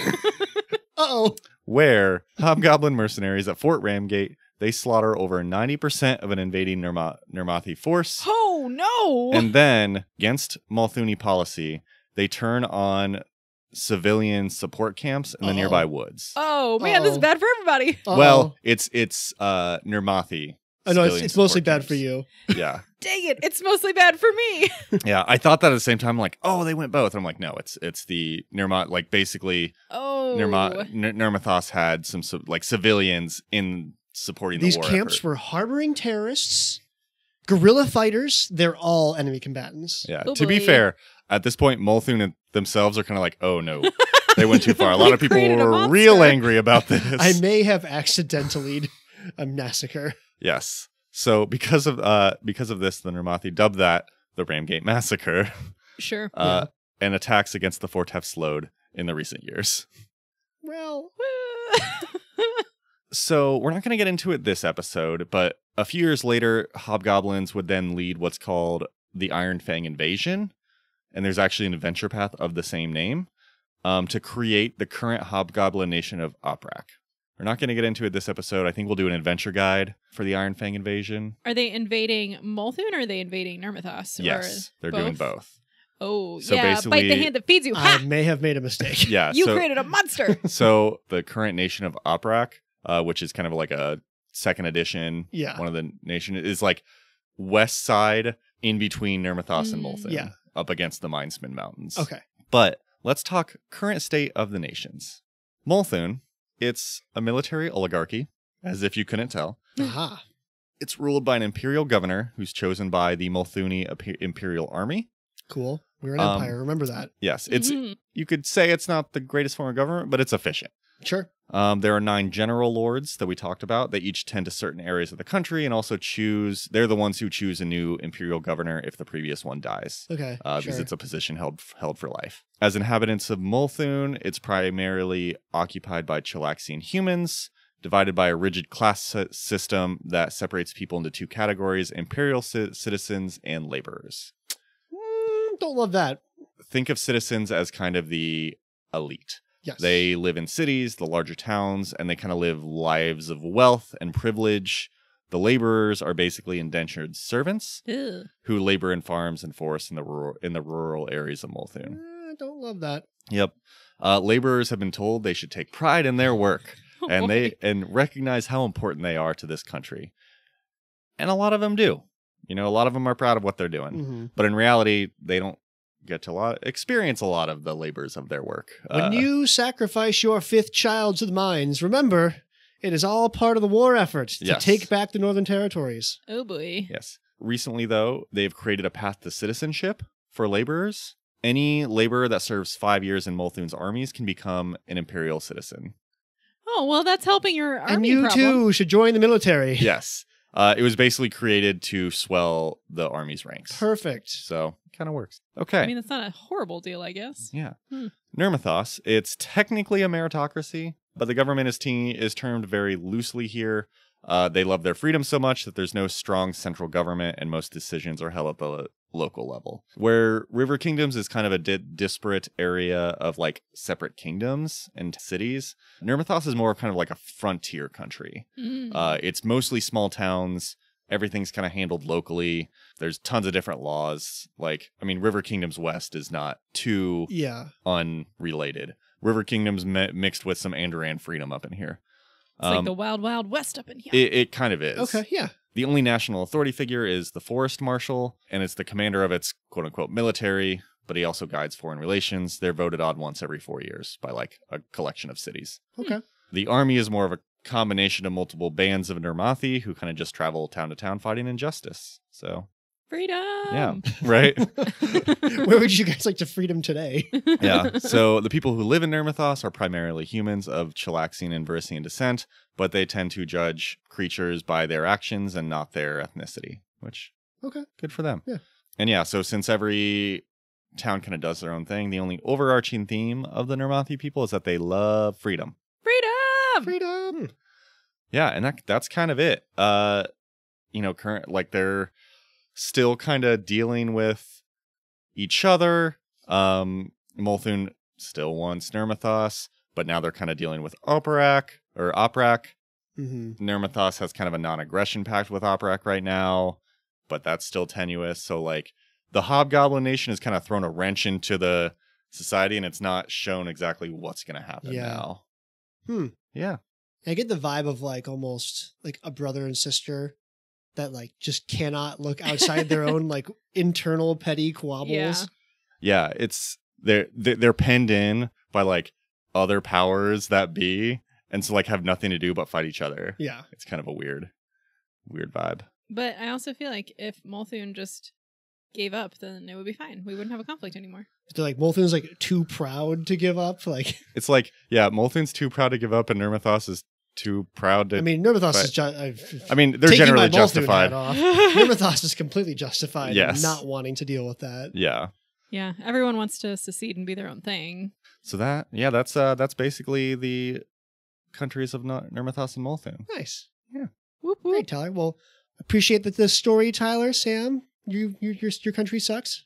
Uh oh. where Hobgoblin mercenaries at Fort Ramgate they slaughter over 90% of an invading Nirma- Nirmathi force. oh no. and then, against Molthuni policy, they turn on civilian support camps in the Uh-oh. nearby woods. oh man, this is bad for everybody. Uh-oh. Well, it's it's uh Nirmathi. Oh, I know it's, it's mostly support bad for you. Yeah. Dang it, it's mostly bad for me. Yeah, I thought that at the same time, I'm like, oh, they went both. I'm like, no, it's it's the Nirmat, like basically Oh. Nirma, Nir- Nirmathas had some like civilians in supporting These the war. camps effort. were harboring terrorists Guerrilla fighters, they're all enemy combatants. Yeah. Oh, to be fair, at this point, Molthune themselves are kind of like, oh no, they went too far. A lot of people were real angry about this. I may have accidentally a massacre. Yes. So because of uh because of this, the Nirmathi dubbed that the Ramgate Massacre, Sure. uh, and attacks against the fort have slowed in the recent years. Well, So we're not going to get into it this episode, but a few years later, hobgoblins would then lead what's called the Iron Fang invasion, and there's actually an adventure path of the same name um, to create the current hobgoblin nation of Oprak. We're not going to get into it this episode. I think we'll do an adventure guide for the Iron Fang invasion. Are they invading Molthune or are they invading Nirmathas? Yes, they're doing both. Oh, So yeah. Bite the hand that feeds you. I may have made a mistake. Yeah, you so, created a monster. so the current nation of Oprak, uh, which is kind of like a second edition Yeah. one of the nation is like west side in between Nirmathas and Mm. Molthune. Yeah. Up against the Mindspin Mountains. Okay. But let's talk current state of the nations. Molthune, it's a military oligarchy, as if you couldn't tell. Aha. It's ruled by an imperial governor who's chosen by the Molthuni Imperial Army. Cool. We're an Um, empire. Remember that. Yes, it's Mhm. you could say it's not the greatest form of government, but it's efficient. Sure. Um, there are nine general lords that we talked about. They each tend to certain areas of the country and also choose. They're the ones who choose a new imperial governor if the previous one dies, Okay. uh, sure. because it's a position held held for life. As inhabitants of Molthune, it's primarily occupied by Chelaxian humans, divided by a rigid class system that separates people into two categories: imperial ci- citizens and laborers. Mm, don't love that. Think of citizens as kind of the elite. Yes. They live in cities, the larger towns, and they kind of live lives of wealth and privilege. The laborers are basically indentured servants Ugh. who labor in farms and forests in the rural in the rural areas of Molthune. I don't love that. Yep. Uh, laborers have been told they should take pride in their work and they and recognize how important they are to this country. And a lot of them do. You know, a lot of them are proud of what they're doing. hmm But in reality, they don't get to lot experience a lot of the labors of their work. When Uh, you sacrifice your fifth child to the mines, remember it is all part of the war effort to Yes. take back the Northern Territories. Oh boy. Yes. Recently, though, they've created a path to citizenship for laborers. Any laborer that serves five years in Molthune's armies can become an imperial citizen. Oh well, that's helping your army and you problem. too should join the military. Yes. Uh, it was basically created to swell the army's ranks. Perfect. So, kind of works. Okay. I mean, it's not a horrible deal, I guess. yeah. Hmm. Nirmathas, it's technically a meritocracy, but the government is, te- is termed very loosely here. Uh, they love their freedom so much that there's no strong central government, and most decisions are held at the lo- local level. Where River Kingdoms is kind of a di- disparate area of like separate kingdoms and cities, Nirmathas is more kind of like a frontier country. Mm. Uh, it's mostly small towns. Everything's kind of handled locally. There's tons of different laws. Like, I mean, River Kingdoms West is not too Yeah. unrelated. River Kingdom's mi- mixed with some Andoran freedom up in here. it's like Um, the wild, wild west up in here. it, it kind of is. Okay. Yeah. The only national authority figure is the Forest Marshal, and it's the commander of its quote unquote military, but he also guides foreign relations. They're voted on once every four years by like a collection of cities. Hmm. Okay. The army is more of a combination of multiple bands of Nirmathi who kind of just travel town to town fighting injustice. So, Freedom. yeah, right? Where would you guys like to freedom today? yeah. So the people who live in Nirmathas are primarily humans of Chelaxian and Varisian descent, but they tend to judge creatures by their actions and not their ethnicity, which Okay. good for them. Yeah. And yeah, so since every town kind of does their own thing, the only overarching theme of the Nirmathi people is that they love freedom. Freedom. Freedom. Yeah, and that that's kind of it. Uh you know, current like they're still kind of dealing with each other. Um Molthune still wants Nirmathas, but now they're kind of dealing with Oprak or Oprak. hmm Nirmathas has kind of a non-aggression pact with Oprak right now, but that's still tenuous. So like the Hobgoblin Nation has kind of thrown a wrench into the society and it's not shown exactly what's going to happen Yeah. now. Hmm. Yeah. I get the vibe of like almost like a brother and sister that like just cannot look outside their own like internal petty quabbles. Yeah. Yeah, it's they're they're they're penned in by like other powers that be, and so like have nothing to do but fight each other. Yeah. It's kind of a weird, weird vibe. But I also feel like if Molthune just gave up, then it would be fine. We wouldn't have a conflict anymore. They're like Molthune's like too proud to give up. Like It's like, yeah, Molthune's too proud to give up, and Nirmathas is too proud to. I mean, Nirmathas but- is. Ju- I've, I mean, they're generally my justified. hat. Nirmathas is completely justified in not wanting to deal with that. Yeah. yeah, everyone wants to secede and be their own thing. So that, yeah, that's uh, that's basically the countries of Nir- Nirmathas and Molthune. Nice. Whoop Great, whoop. Tyler. Well, appreciate that this story, Tyler. Sam, you, you your your country sucks.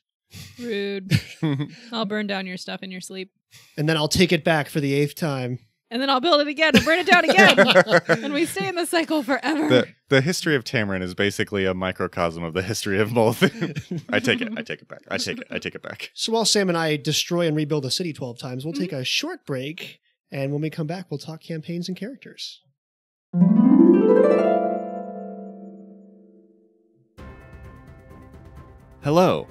Rude. I'll burn down your stuff in your sleep. And then I'll take it back for the eighth time. And then I'll build it again and burn it down again. and we stay in the cycle forever. the the history of Tamran is basically a microcosm of the history of Molthune. I take it. I take it back. I take it. I take it back. So while Sam and I destroy and rebuild a city 12 times, we'll take mm-hmm. a short break. And when we come back, we'll talk campaigns and characters. Hello,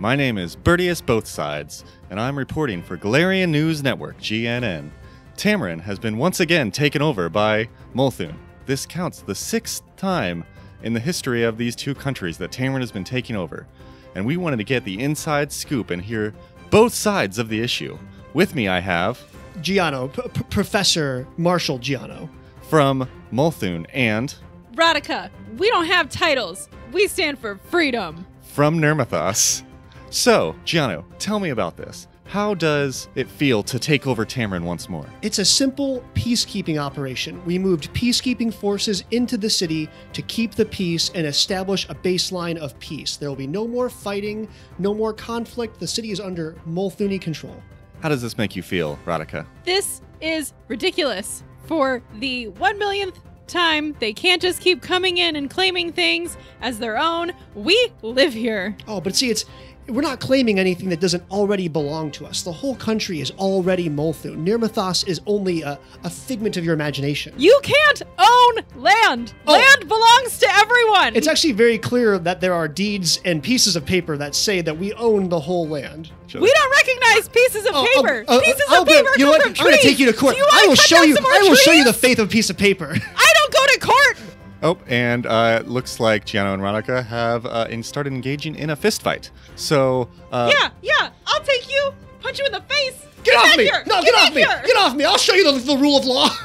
my name is Bertius Both Sides, and I'm reporting for Golarion News Network (GNN). Tamran has been once again taken over by Molthune. This counts the sixth time in the history of these two countries that Tamran has been taken over, and we wanted to get the inside scoop and hear both sides of the issue. With me, I have Giano, P- P- Professor Marshall Giano. from Molthune and Radica, we don't have titles. We stand for freedom. from Nirmathas. So, Giano, tell me about this. How does it feel to take over Tamran once more? It's a simple peacekeeping operation. We moved peacekeeping forces into the city to keep the peace and establish a baseline of peace. There will be no more fighting, no more conflict. The city is under Molthuni control. How does this make you feel, Radhika? This is ridiculous. For the one millionth time, they can't just keep coming in and claiming things as their own. We live here. Oh, but see, it's we're not claiming anything that doesn't already belong to us. The whole country is already Molthune. Nirmathas is only a, a figment of your imagination. You can't own land. Oh. Land belongs to everyone. It's actually very clear that there are deeds and pieces of paper that say that we own the whole land. we don't recognize pieces of Oh, um, paper. oh, oh, pieces I'll of paper you know come what? from I'm going to trees. take you to court. Do you I wanna will cut show down you. some more I will show you the faith of a piece of paper. I don't go to court. Oh, and uh, it looks like Giano and Ronica have uh, in- started engaging in a fist fight. So, uh, yeah, yeah. I'll take you. Punch you in the face. Get, off back me! Here. No, get, off me! Here. Get off me! I'll show you the, the rule of law.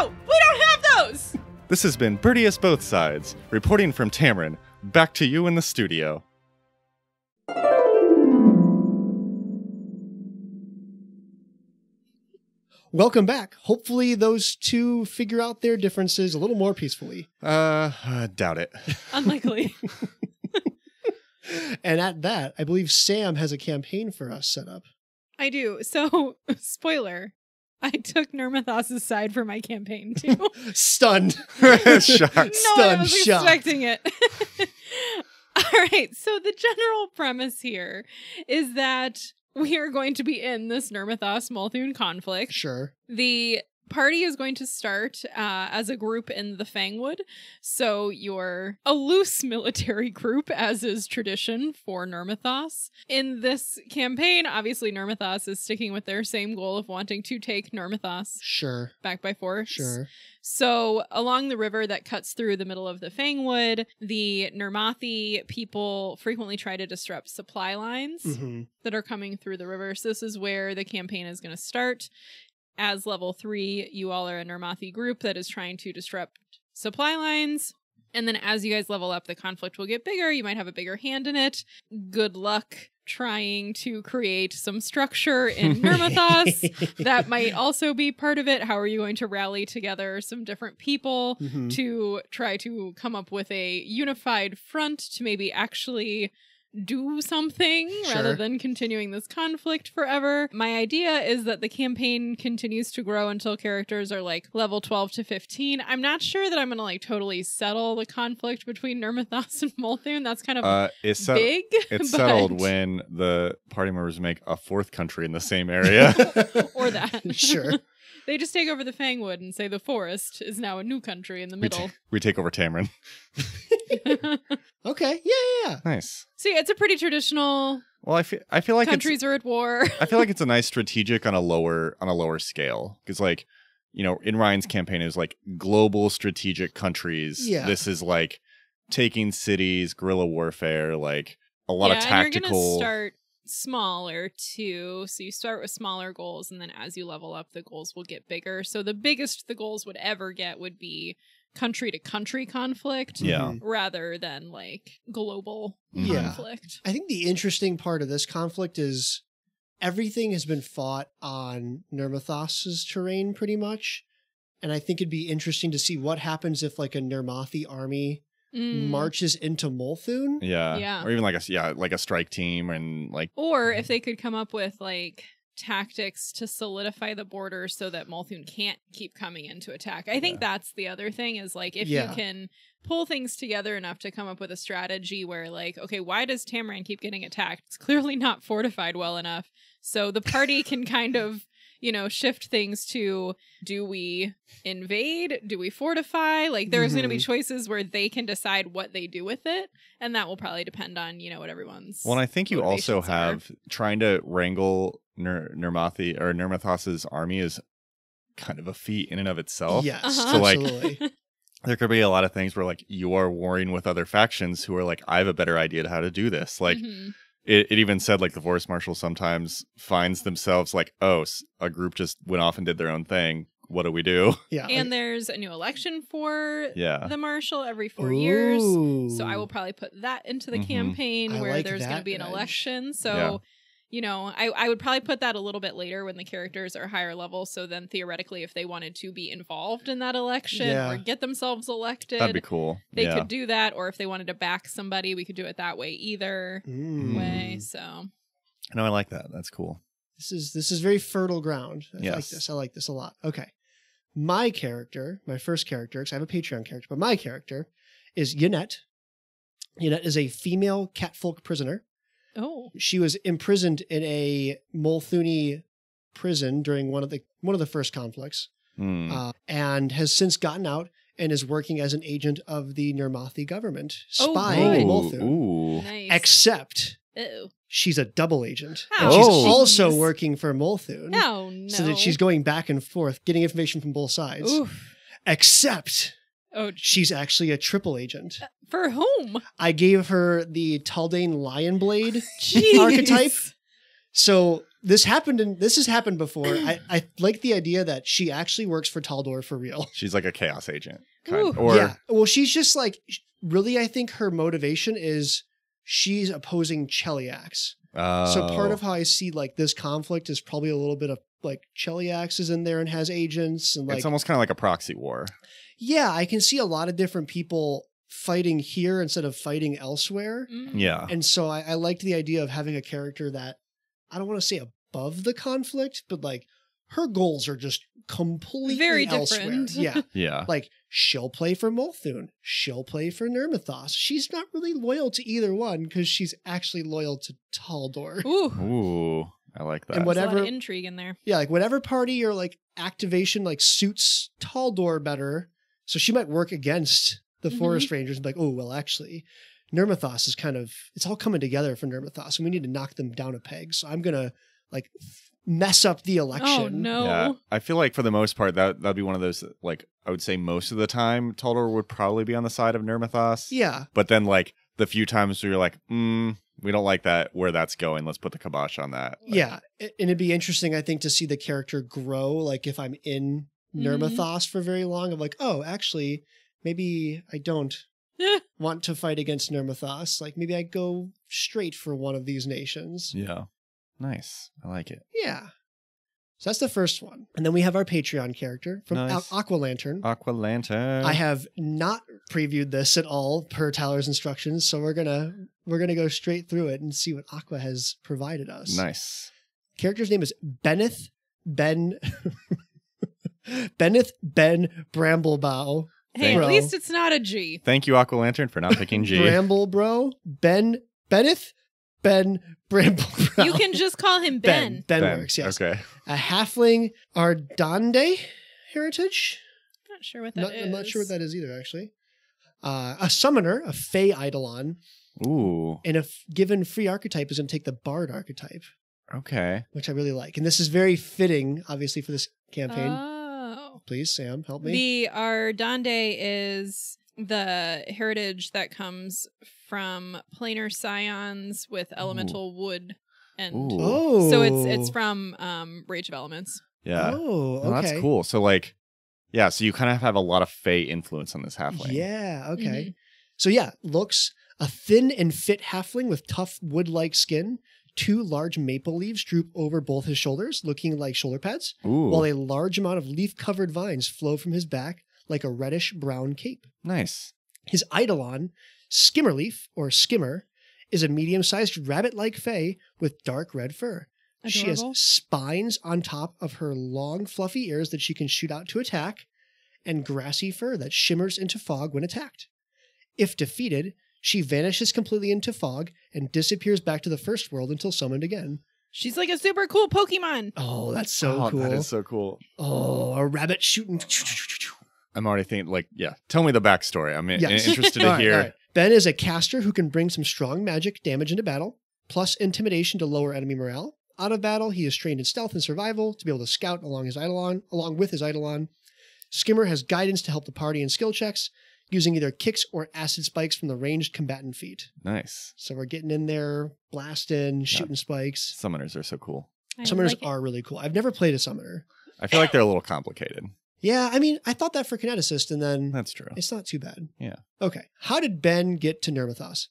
No, we don't have those. this has been Bertius Both Sides, reporting from Tamran. Back to you in the studio. Welcome back. Hopefully, those two figure out their differences a little more peacefully. Uh, uh doubt it. Unlikely. And at that, I believe Sam has a campaign for us set up. I do. So, spoiler. I took Nirmathas' side for my campaign too. Stunned. Shocked. one Stunned was shock. expecting it. All right. So the general premise here is that we are going to be in this Nirmathas Molthune conflict. Sure. The party is going to start uh, as a group in the Fangwood. So you're a loose military group, as is tradition for Nirmathas. In this campaign, obviously, Nirmathas is sticking with their same goal of wanting to take Nirmathas Sure. back by force. Sure. So, along the river that cuts through the middle of the Fangwood, the Nirmathi people frequently try to disrupt supply lines hmm that are coming through the river. So this is where the campaign is going to start. As level three, you all are a Nirmathi group that is trying to disrupt supply lines. And then as you guys level up, the conflict will get bigger. You might have a bigger hand in it. Good luck trying to create some structure in Nirmathas. that might also be part of it. How are you going to rally together some different people Mhm. to try to come up with a unified front to maybe actually do something rather than continuing this conflict forever. My idea is that the campaign continues to grow until characters are like level 12 to 15. I'm not sure that I'm going to like totally settle the conflict between Nirmathas and Molthune. That's kind of Uh, it's set- big. it's but- settled when the party members make a fourth country in the same area. or that. Sure. they just take over the Fangwood and say the forest is now a new country in the we, middle. we take over Tamran. Okay. Yeah, yeah, yeah. Nice. See, it's a pretty traditional. Well, I feel I feel like countries are at war. I feel like it's a nice strategic on a lower on a lower scale because like you know in Ryan's campaign is like global strategic countries. Yeah. This is like taking cities, guerrilla warfare, like a lot yeah, of And you're tactical. gonna start smaller too. So you start with smaller goals, and then as you level up, the goals will get bigger. So the biggest the goals would ever get would be country to country conflict, Yeah. Mhm. rather than like global Yeah. conflict. I think the interesting part of this conflict is everything has been fought on Nirmathas's terrain pretty much. And I think it'd be interesting to see what happens if like a Nirmathi army Mm. marches into Molthune. yeah. Yeah. Or even like a s- yeah, like a strike team and like Or if they could come up with like tactics to solidify the border so that Molthune can't keep coming in to attack. I think that's the other thing is like if Yeah. you can pull things together enough to come up with a strategy where like, okay, why does Tamran keep getting attacked? It's clearly not fortified well enough. So the party can kind of, you know, shift things to do we invade? Do we fortify? Like there's going to be choices where they can decide what they do with it, and that will probably depend on, you know, what everyone's Well, and I think you also motivations are. have trying to wrangle Ner- Nirmathi or Nirmathas's army is kind of a feat in and of itself. Yes, Uh-huh. So, like- absolutely. There could be a lot of things where like you are warring with other factions who are like, I have a better idea to how to do this. Like Mhm. It, it even said like the forest marshal sometimes finds themselves like, oh, a group just went off and did their own thing. What do we do? yeah. and there's a new election for Yeah. the marshal every four like, years. So I will probably put that into the Mhm. campaign I where like there's going to be an edge. election. So, Yeah. You know, I, I would probably put that a little bit later when the characters are higher level. So then theoretically, if they wanted to be involved in that election Yeah. or get themselves elected, That'd be cool. they yeah. could do that. Or if they wanted to back somebody, we could do it that way either Mm. way. So, no, I like that. That's cool. This is this is very fertile ground. I like this. I like this a lot. Okay. My character, my first character, because I have a Patreon character, but my character is Yannette. Yannette is a female catfolk prisoner. Oh, She was imprisoned in a Molthuni prison during one of the one of the first conflicts, Hmm. uh, and has since gotten out and is working as an agent of the Nirmathi government, Oh, spying good. in Ooh, Molthune. ooh. nice. Except Ew. she's a double agent. Oh, and she's Oh. also jeez. working for Molthune. Oh, no. So that she's going back and forth, getting information from both sides. Oof. Except Oh, she's actually a triple agent. Uh, for whom? I gave her the Taldane Lion Blade archetype. So this happened and this has happened before. I, I like the idea that she actually works for Taldor for real. She's like a chaos agent. Kind Ooh. Or yeah. Well, she's just like really I think her motivation is she's opposing Cheliax. So part Oh. of how I see like this conflict is probably a little bit of like Cheliax is in there and has agents and like it's almost kind of like a proxy war. Yeah, I can see a lot of different people fighting here instead of fighting elsewhere. Mhm. Yeah. And so I, I liked the idea of having a character that I don't want to say above the conflict, but like her goals are just completely Very elsewhere. different. Yeah. Yeah. Like she'll play for Molthune. She'll play for Nirmathas. She's not really loyal to either one because she's actually loyal to Taldor. Ooh. Ooh. I like that. And There's a lot whatever of intrigue in there. Yeah, like whatever party or like activation like suits Taldor better. So she might work against the Mhm. Forest Rangers and be like, oh well actually Nirmathas is kind of it's all coming together for Nirmathas and we need to knock them down a peg. So I'm gonna like mess up the election. Oh no. Yeah, I feel like for the most part that that'd be one of those like I would say most of the time Taldor would probably be on the side of Nirmathas. Yeah. But then like the few times where you're like, mm, we don't like that where that's going. Let's put the kibosh on that. Like, Yeah. And it'd be interesting, I think, to see the character grow. Like if I'm in Mhm. For very long, I'm like, oh, actually, maybe I don't want to fight against Nirmathas. Like maybe I go straight for one of these nations. Yeah. Nice. I like it. Yeah. So that's the first one. And then we have our Patreon character from Nice. Al- Aqua Lantern. Aqua Lantern. I have not previewed this at all per Tyler's instructions, so we're gonna we're gonna go straight through it and see what Aqua has provided us. Nice. Character's name is Benneth Ben Benneth Ben Bramblebow. Hey, Bro. at least it's not a G. Thank you, Aqua Lantern, for not picking G. Bramblebro Ben Benneth Ben Bramblebrow. You can just call him Ben. Ben. Ben, Ben. works, yes. Okay. A halfling Ardande heritage. Not sure what that Not, is. I'm not sure what that is either, actually. Uh, a summoner, a Fey Eidolon, Ooh. and if given free archetype is going to take the Bard archetype, Okay. which I really like. And this is very fitting, obviously, for this campaign. Oh. Please, Sam, help me. The Ardande is the heritage that comes from planar scions with elemental wood and Ooh. Oh, so it's it's from um Rage of Elements. Yeah. Oh, Well, okay. that's cool. So like, yeah. So you kind of have a lot of Fey influence on this halfling. Yeah. Okay. Mhm. So yeah, looks a thin and fit halfling with tough wood-like skin. Two large maple leaves droop over both his shoulders, looking like shoulder pads, Ooh. while a large amount of leaf-covered vines flow from his back like a reddish brown cape. nice. His eidolon, Skimmerleaf or Skimmer, is a medium-sized rabbit-like fey with dark red fur. Adorable. She has spines on top of her long, fluffy ears that she can shoot out to attack, and grassy fur that shimmers into fog when attacked. If defeated, she vanishes completely into fog and disappears back to the first world until summoned again. She's like a super cool Pokemon. Oh, that's so oh, cool. That is so cool. oh, a rabbit shooting. I'm already thinking like, yeah. Tell me the backstory. I'm in- Yes. interested All to right, hear. all right. Ben is a caster who can bring some strong magic damage into battle, plus intimidation to lower enemy morale. Out of battle, he is trained in stealth and survival to be able to scout along his Eidolon, along with his Eidolon. Skimmer has guidance to help the party in skill checks, using either kicks or acid spikes from the ranged combatant feat. Nice. So we're getting in there, blasting, shooting spikes. Summoners are so cool. I Summoners like are really cool. I've never played a summoner. I feel like they're a little complicated. Yeah, I mean, I thought that for Kineticist, and then That's true. It's not too bad. Yeah. Okay. How did Ben get to Nirmathas?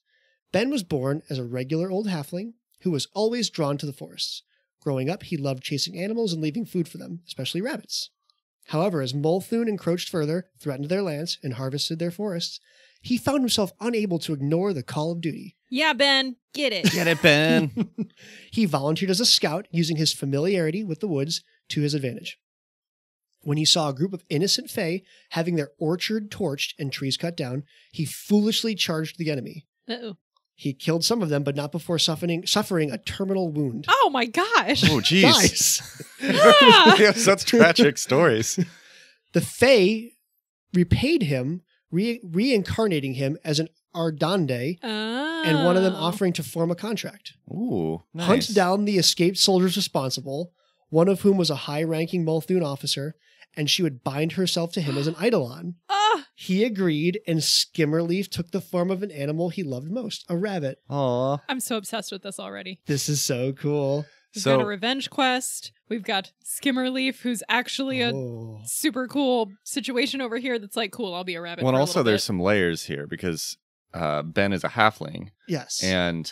Ben was born as a regular old halfling who was always drawn to the forests. Growing up, he loved chasing animals and leaving food for them, especially rabbits. However, as Molthune encroached further, threatened their lands, and harvested their forests, he found himself unable to ignore the call of duty. Yeah, Ben, get it. Get it, Ben. he volunteered as a scout, using his familiarity with the woods to his advantage. When he saw a group of innocent Fae having their orchard torched and trees cut down, he foolishly charged the enemy. Uh-oh. He killed some of them, but not before suffering suffering a terminal wound. Oh my gosh. oh, jeez. Guys, Ah! we have such tragic stories. the Fae repaid him, re- reincarnating him as an Ardande, and one of them Oh. offering to form a contract. Ooh, nice. Hunt down the escaped soldiers responsible, one of whom was a high ranking Molthune officer, and she would bind herself to him as an Eidolon. Ah, He agreed, and Skimmerleaf took the form of an animal he loved most, a rabbit. Aw. I'm so obsessed with this already. This is so cool. We've So got a revenge quest. We've got Skimmerleaf, who's actually a Oh. super cool situation over here that's like, cool, I'll be a rabbit. well, and for also little there's bit. some layers here because uh, Ben is a halfling, Yes. and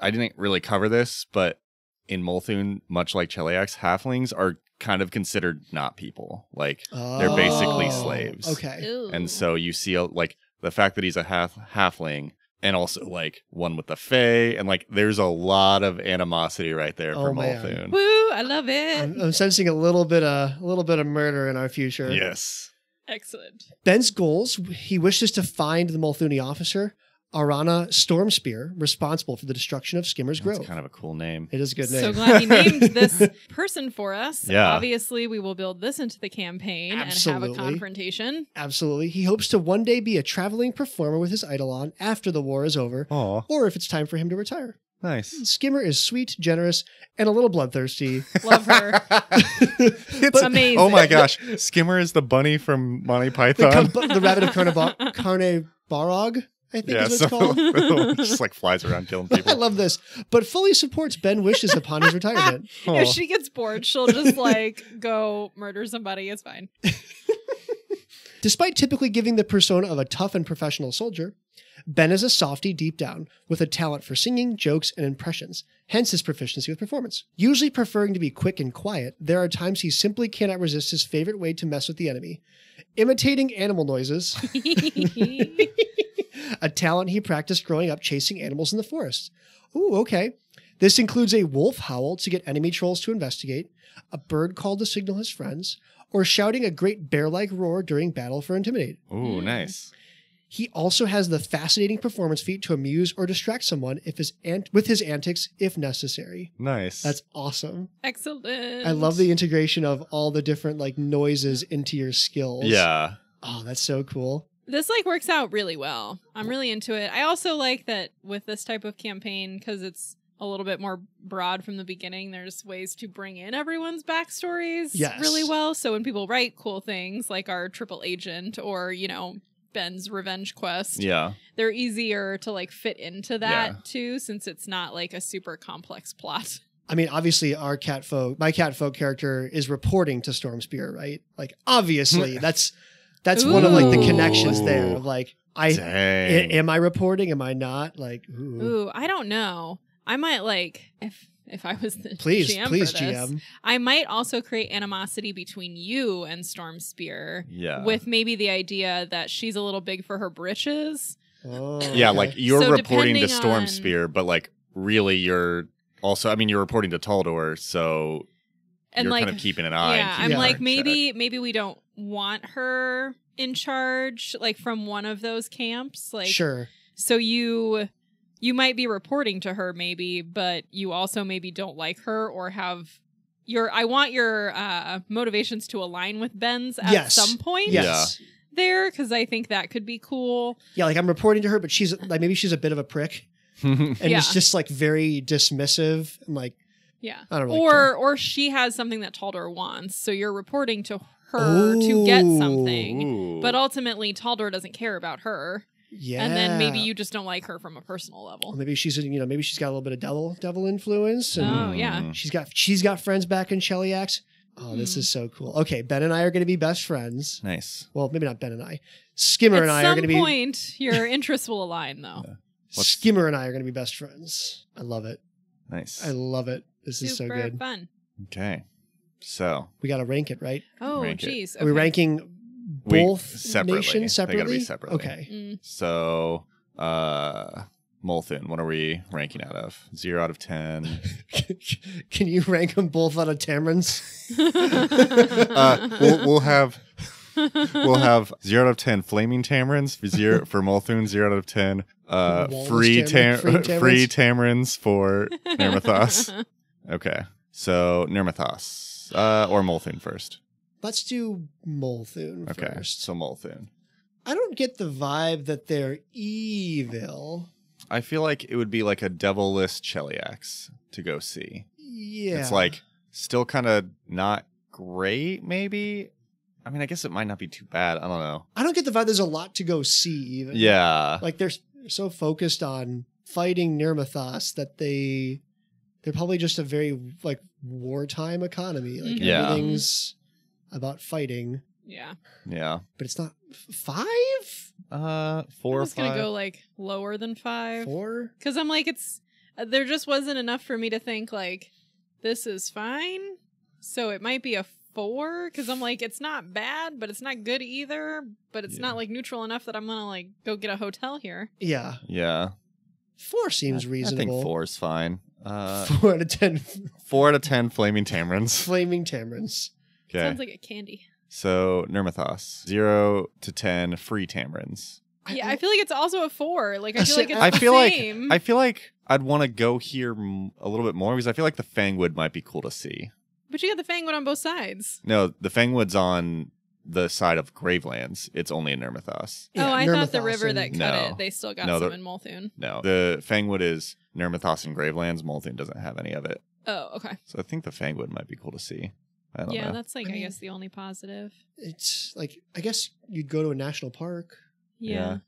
I didn't really cover this, but in Molthune, much like Cheliax, halflings are kind of considered not people. Like, they're oh, basically Oh, slaves. Okay. Ew. and so you see uh, like the fact that he's a half halfling, and also like one with the Fae, and like there's a lot of animosity right there Oh, for man. Molthune. Woo, I love it. I'm, I'm sensing a little bit of a little bit of murder in our future. Yes. Excellent. Ben's goals: he wishes to find the Molthuni officer, Arana Stormspear, responsible for the destruction of Skimmer's That's Grove. kind of a cool name. it is a good name. So glad he named this person for us. Yeah. Obviously, we will build this into the campaign and have a confrontation. Absolutely. He hopes to one day be a traveling performer with his Eidolon after the war is over, Oh, or if it's time for him to retire. nice. Hmm, Skimmer is sweet, generous, and a little bloodthirsty. Love her. It's Amazing. Oh my gosh, Skimmer is the bunny from Monty the, Python. com- the rabbit of Carnaba- Carne Barog, I think yeah, is what so it's called. just like flies around killing people. I love this, but fully supports Ben wishes upon his retirement. Oh. If she gets bored, she'll just like go murder somebody. It's fine. Despite typically giving the persona of a tough and professional soldier, Ben is a softy deep down with a talent for singing, jokes, and impressions, hence his proficiency with performance. Usually preferring to be quick and quiet, there are times he simply cannot resist his favorite way to mess with the enemy imitating animal noises, a talent he practiced growing up chasing animals in the forest. Ooh, okay. This includes a wolf howl to get enemy trolls to investigate, a bird call to signal his friends, or shouting a great bear like roar during battle for intimidate. Ooh, Mm. nice. He also has the fascinating performance feat to amuse or distract someone if his ant- with his antics if necessary. Nice. That's awesome. Excellent. I love the integration of all the different like noises into your skills. yeah. Oh, that's so cool. This like works out really well. I'm really into it. I also like that with this type of campaign because it's a little bit more broad from the beginning. There's ways to bring in everyone's backstories Yes. really well. So when people write cool things like our triple agent or you know Ben's revenge quest. Yeah. They're easier to like fit into that Yeah. too, since it's not like a super complex plot. I mean, obviously, our cat folk, my cat folk character is reporting to Stormspear, right? Like, obviously, that's that's one of like the connections there. Of like, I Dang. am I reporting? Am I not? Like, ooh. Ooh, I don't know. I might like if if I was the please, GM please, for this, GM. I might also create animosity between you and Stormspear. yeah. With maybe the idea that she's a little big for her britches. Oh, yeah, okay. like you're So reporting to Storm on- Stormspear, but like really you're also I mean you're reporting to Taldor, so And you're like kind of keeping an eye. yeah, I'm like her in maybe maybe we don't want her in charge like from one of those camps like sure. so you you might be reporting to her maybe but you also maybe don't like her or have your I want your uh motivations to align with Ben's at Yes. some point Yes. there cuz I think that could be cool. Yeah, like I'm reporting to her, but she's like maybe she's a bit of a prick, and Yeah. it's just like very dismissive. and like, Yeah. I don't really or care. or she has something that Taldor wants so you're reporting to her to get something. But ultimately, Taldor doesn't care about her, yeah, and then maybe you just don't like her from a personal Well, level. maybe she's you know maybe she's got a little bit of devil devil influence, and Oh, yeah. Mm. she's got she's got friends back in Cheliax. Oh, this Hmm. is so cool. Okay, Ben and I are going to be best friends. Nice. Well, maybe not Ben and I. Skimmer At and I are going to be At some point, your interests will align, though. What's- Skimmer and I are going to be best friends. I love it. Nice. I love it. This is so good. fun. okay. So We got to rank it, right? Oh, Rank it. jeez. Are we okay. ranking We- both separately. nations They gotta be separately? separately. Okay. Mm. so uh Molthune, what are we ranking out of? Zero out of ten. Can you rank them both out of Tamrans? uh, we'll, we'll have we'll have zero out of ten flaming tamarins for zero for Molthune, zero out of ten uh, free tam- free free, tamarins? tamarins for Nirmathas. Okay, so Nirmathas uh, or Molthune first. Let's do Molthune Okay, first. so Molthune. I don't get the vibe that they're evil. I feel like it would be like a devil-less Cheliax to go see. Yeah. It's like still kind of not great, maybe. I mean, I guess it might not be too bad. I don't know. I don't get the vibe there's a lot to go see even. Yeah, Like they're so focused on fighting Nirmathas that they they're probably just a very like wartime economy. Like Mhm. Yeah. everything's about fighting, yeah. yeah. but it's not f- five, Uh, I four or was going five. to go like lower than five. four. Because I'm like, it's. uh, There just wasn't enough for me to think, like, this is fine. So it might be a four. Because I'm like, it's not bad, but it's not good either. But it's Yeah. not like neutral enough that I'm going to, like, go get a hotel here. Yeah, Yeah, four seems I- reasonable. I think four is fine. Uh, Four out of ten four out of ten flaming tamarins. flaming Tamrans. Okay, Sounds like a candy. so Nirmathas zero to ten free tamarins. yeah, I feel like it's also a four. Like, I I feel like it's I the feel like same. I feel like I'd want to go here m- a little bit more because I feel like the Fangwood might be cool to see. But you got the Fangwood on both sides. No, the Fangwood's on the side of Gravelands. It's only in Nirmathas. Yeah, oh, I thought the river and- that cut No. it, they still got No, some the- in Molthune. No, the Fangwood is Nirmathos and Gravelands. Molthune doesn't have any of it. Oh, okay. So I think the Fangwood might be cool to see. I don't Yeah, know. that's like, I I, mean- guess, the only positive. It's like I guess you'd go to a national park. Yeah.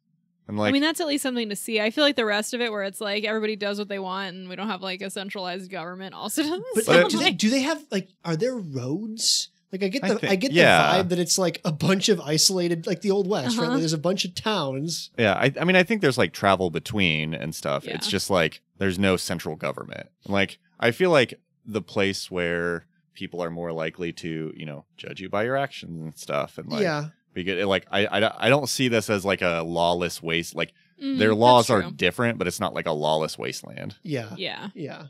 And like I mean, that's at least something to see. I feel like the rest of it, where it's like everybody does what they want and we don't have like a centralized government, also doesn't But sound like, do they do they have like are there roads? Like I get the I, think- get yeah. the vibe that it's like a bunch of isolated like the old west, right? Uh-huh. Like, there's a bunch of towns. Yeah, I, I mean, I think there's like travel between and stuff. Yeah. It's just like there's no central government. Like, I feel like the place where people are more likely to, you know, judge you by your actions and stuff. And like, yeah. because like I, I, I don't see this as like a lawless waste. Like Mm, their laws are different, but it's not like a lawless wasteland. Yeah. Yeah, Yeah.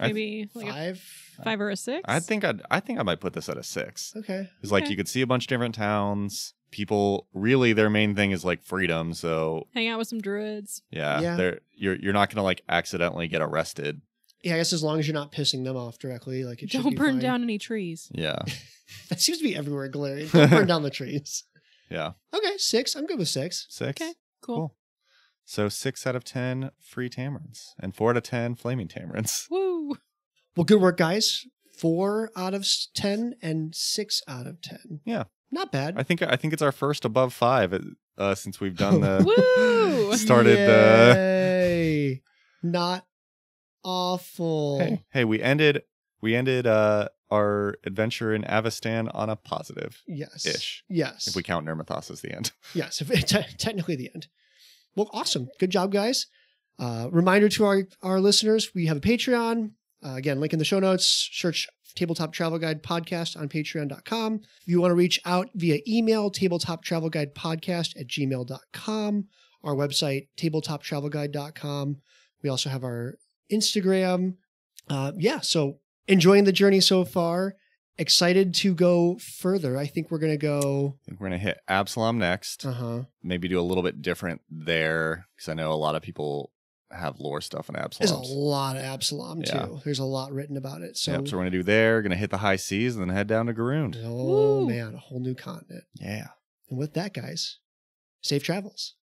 I- maybe like Five. five or a six. I think I'd, I think I might put this at a six. Okay. Because like Okay. you could see a bunch of different towns. People really their main thing is like freedom. So hang out with some druids. yeah, Yeah. they're you're you're not gonna like accidentally get arrested. Yeah, I guess as long as you're not pissing them off directly, like it Don't be burn fine. down any trees. Yeah, That seems to be everywhere, Golarion. Don't burn down the trees. yeah. Okay, six. I'm good with six. Six. Okay, Cool. Cool. So six out of ten free tamarins, and four out of ten flaming tamarins. Woo! Well, good work, guys. Four out of ten and six out of ten. Yeah. Not bad. I think I think it's our first above five. Uh, since we've done the Woo! started the. Yay. Not awful. Hey, hey, we ended we ended uh our adventure in Avistan on a positive Yes. ish. Yes. If we count Nirmathas as the end. Yes, if te- technically the end. Well, awesome. Good job, guys. Uh, reminder to our, our listeners we have a Patreon. Uh, again, link in the show notes. Search Tabletop Travel Guide Podcast on patreon.com. If you want to reach out via email, tabletop travel guide podcast at gmail.com. Our website, tabletoptravelguide.com. We also have our Instagram. Uh, yeah, so enjoying the journey so far. Excited to go further. I think we're going to go. I think we're gonna hit Absalom next. Uh huh. Maybe do a little bit different there because I know a lot of people have lore stuff in Absalom. There's a lot of Absalom Yeah. too. There's a lot written about it. So, yep, so we're gonna do there. Gonna hit the high seas and then head down to Garund. oh Woo. man, a whole new continent. Yeah. And with that, guys, safe travels.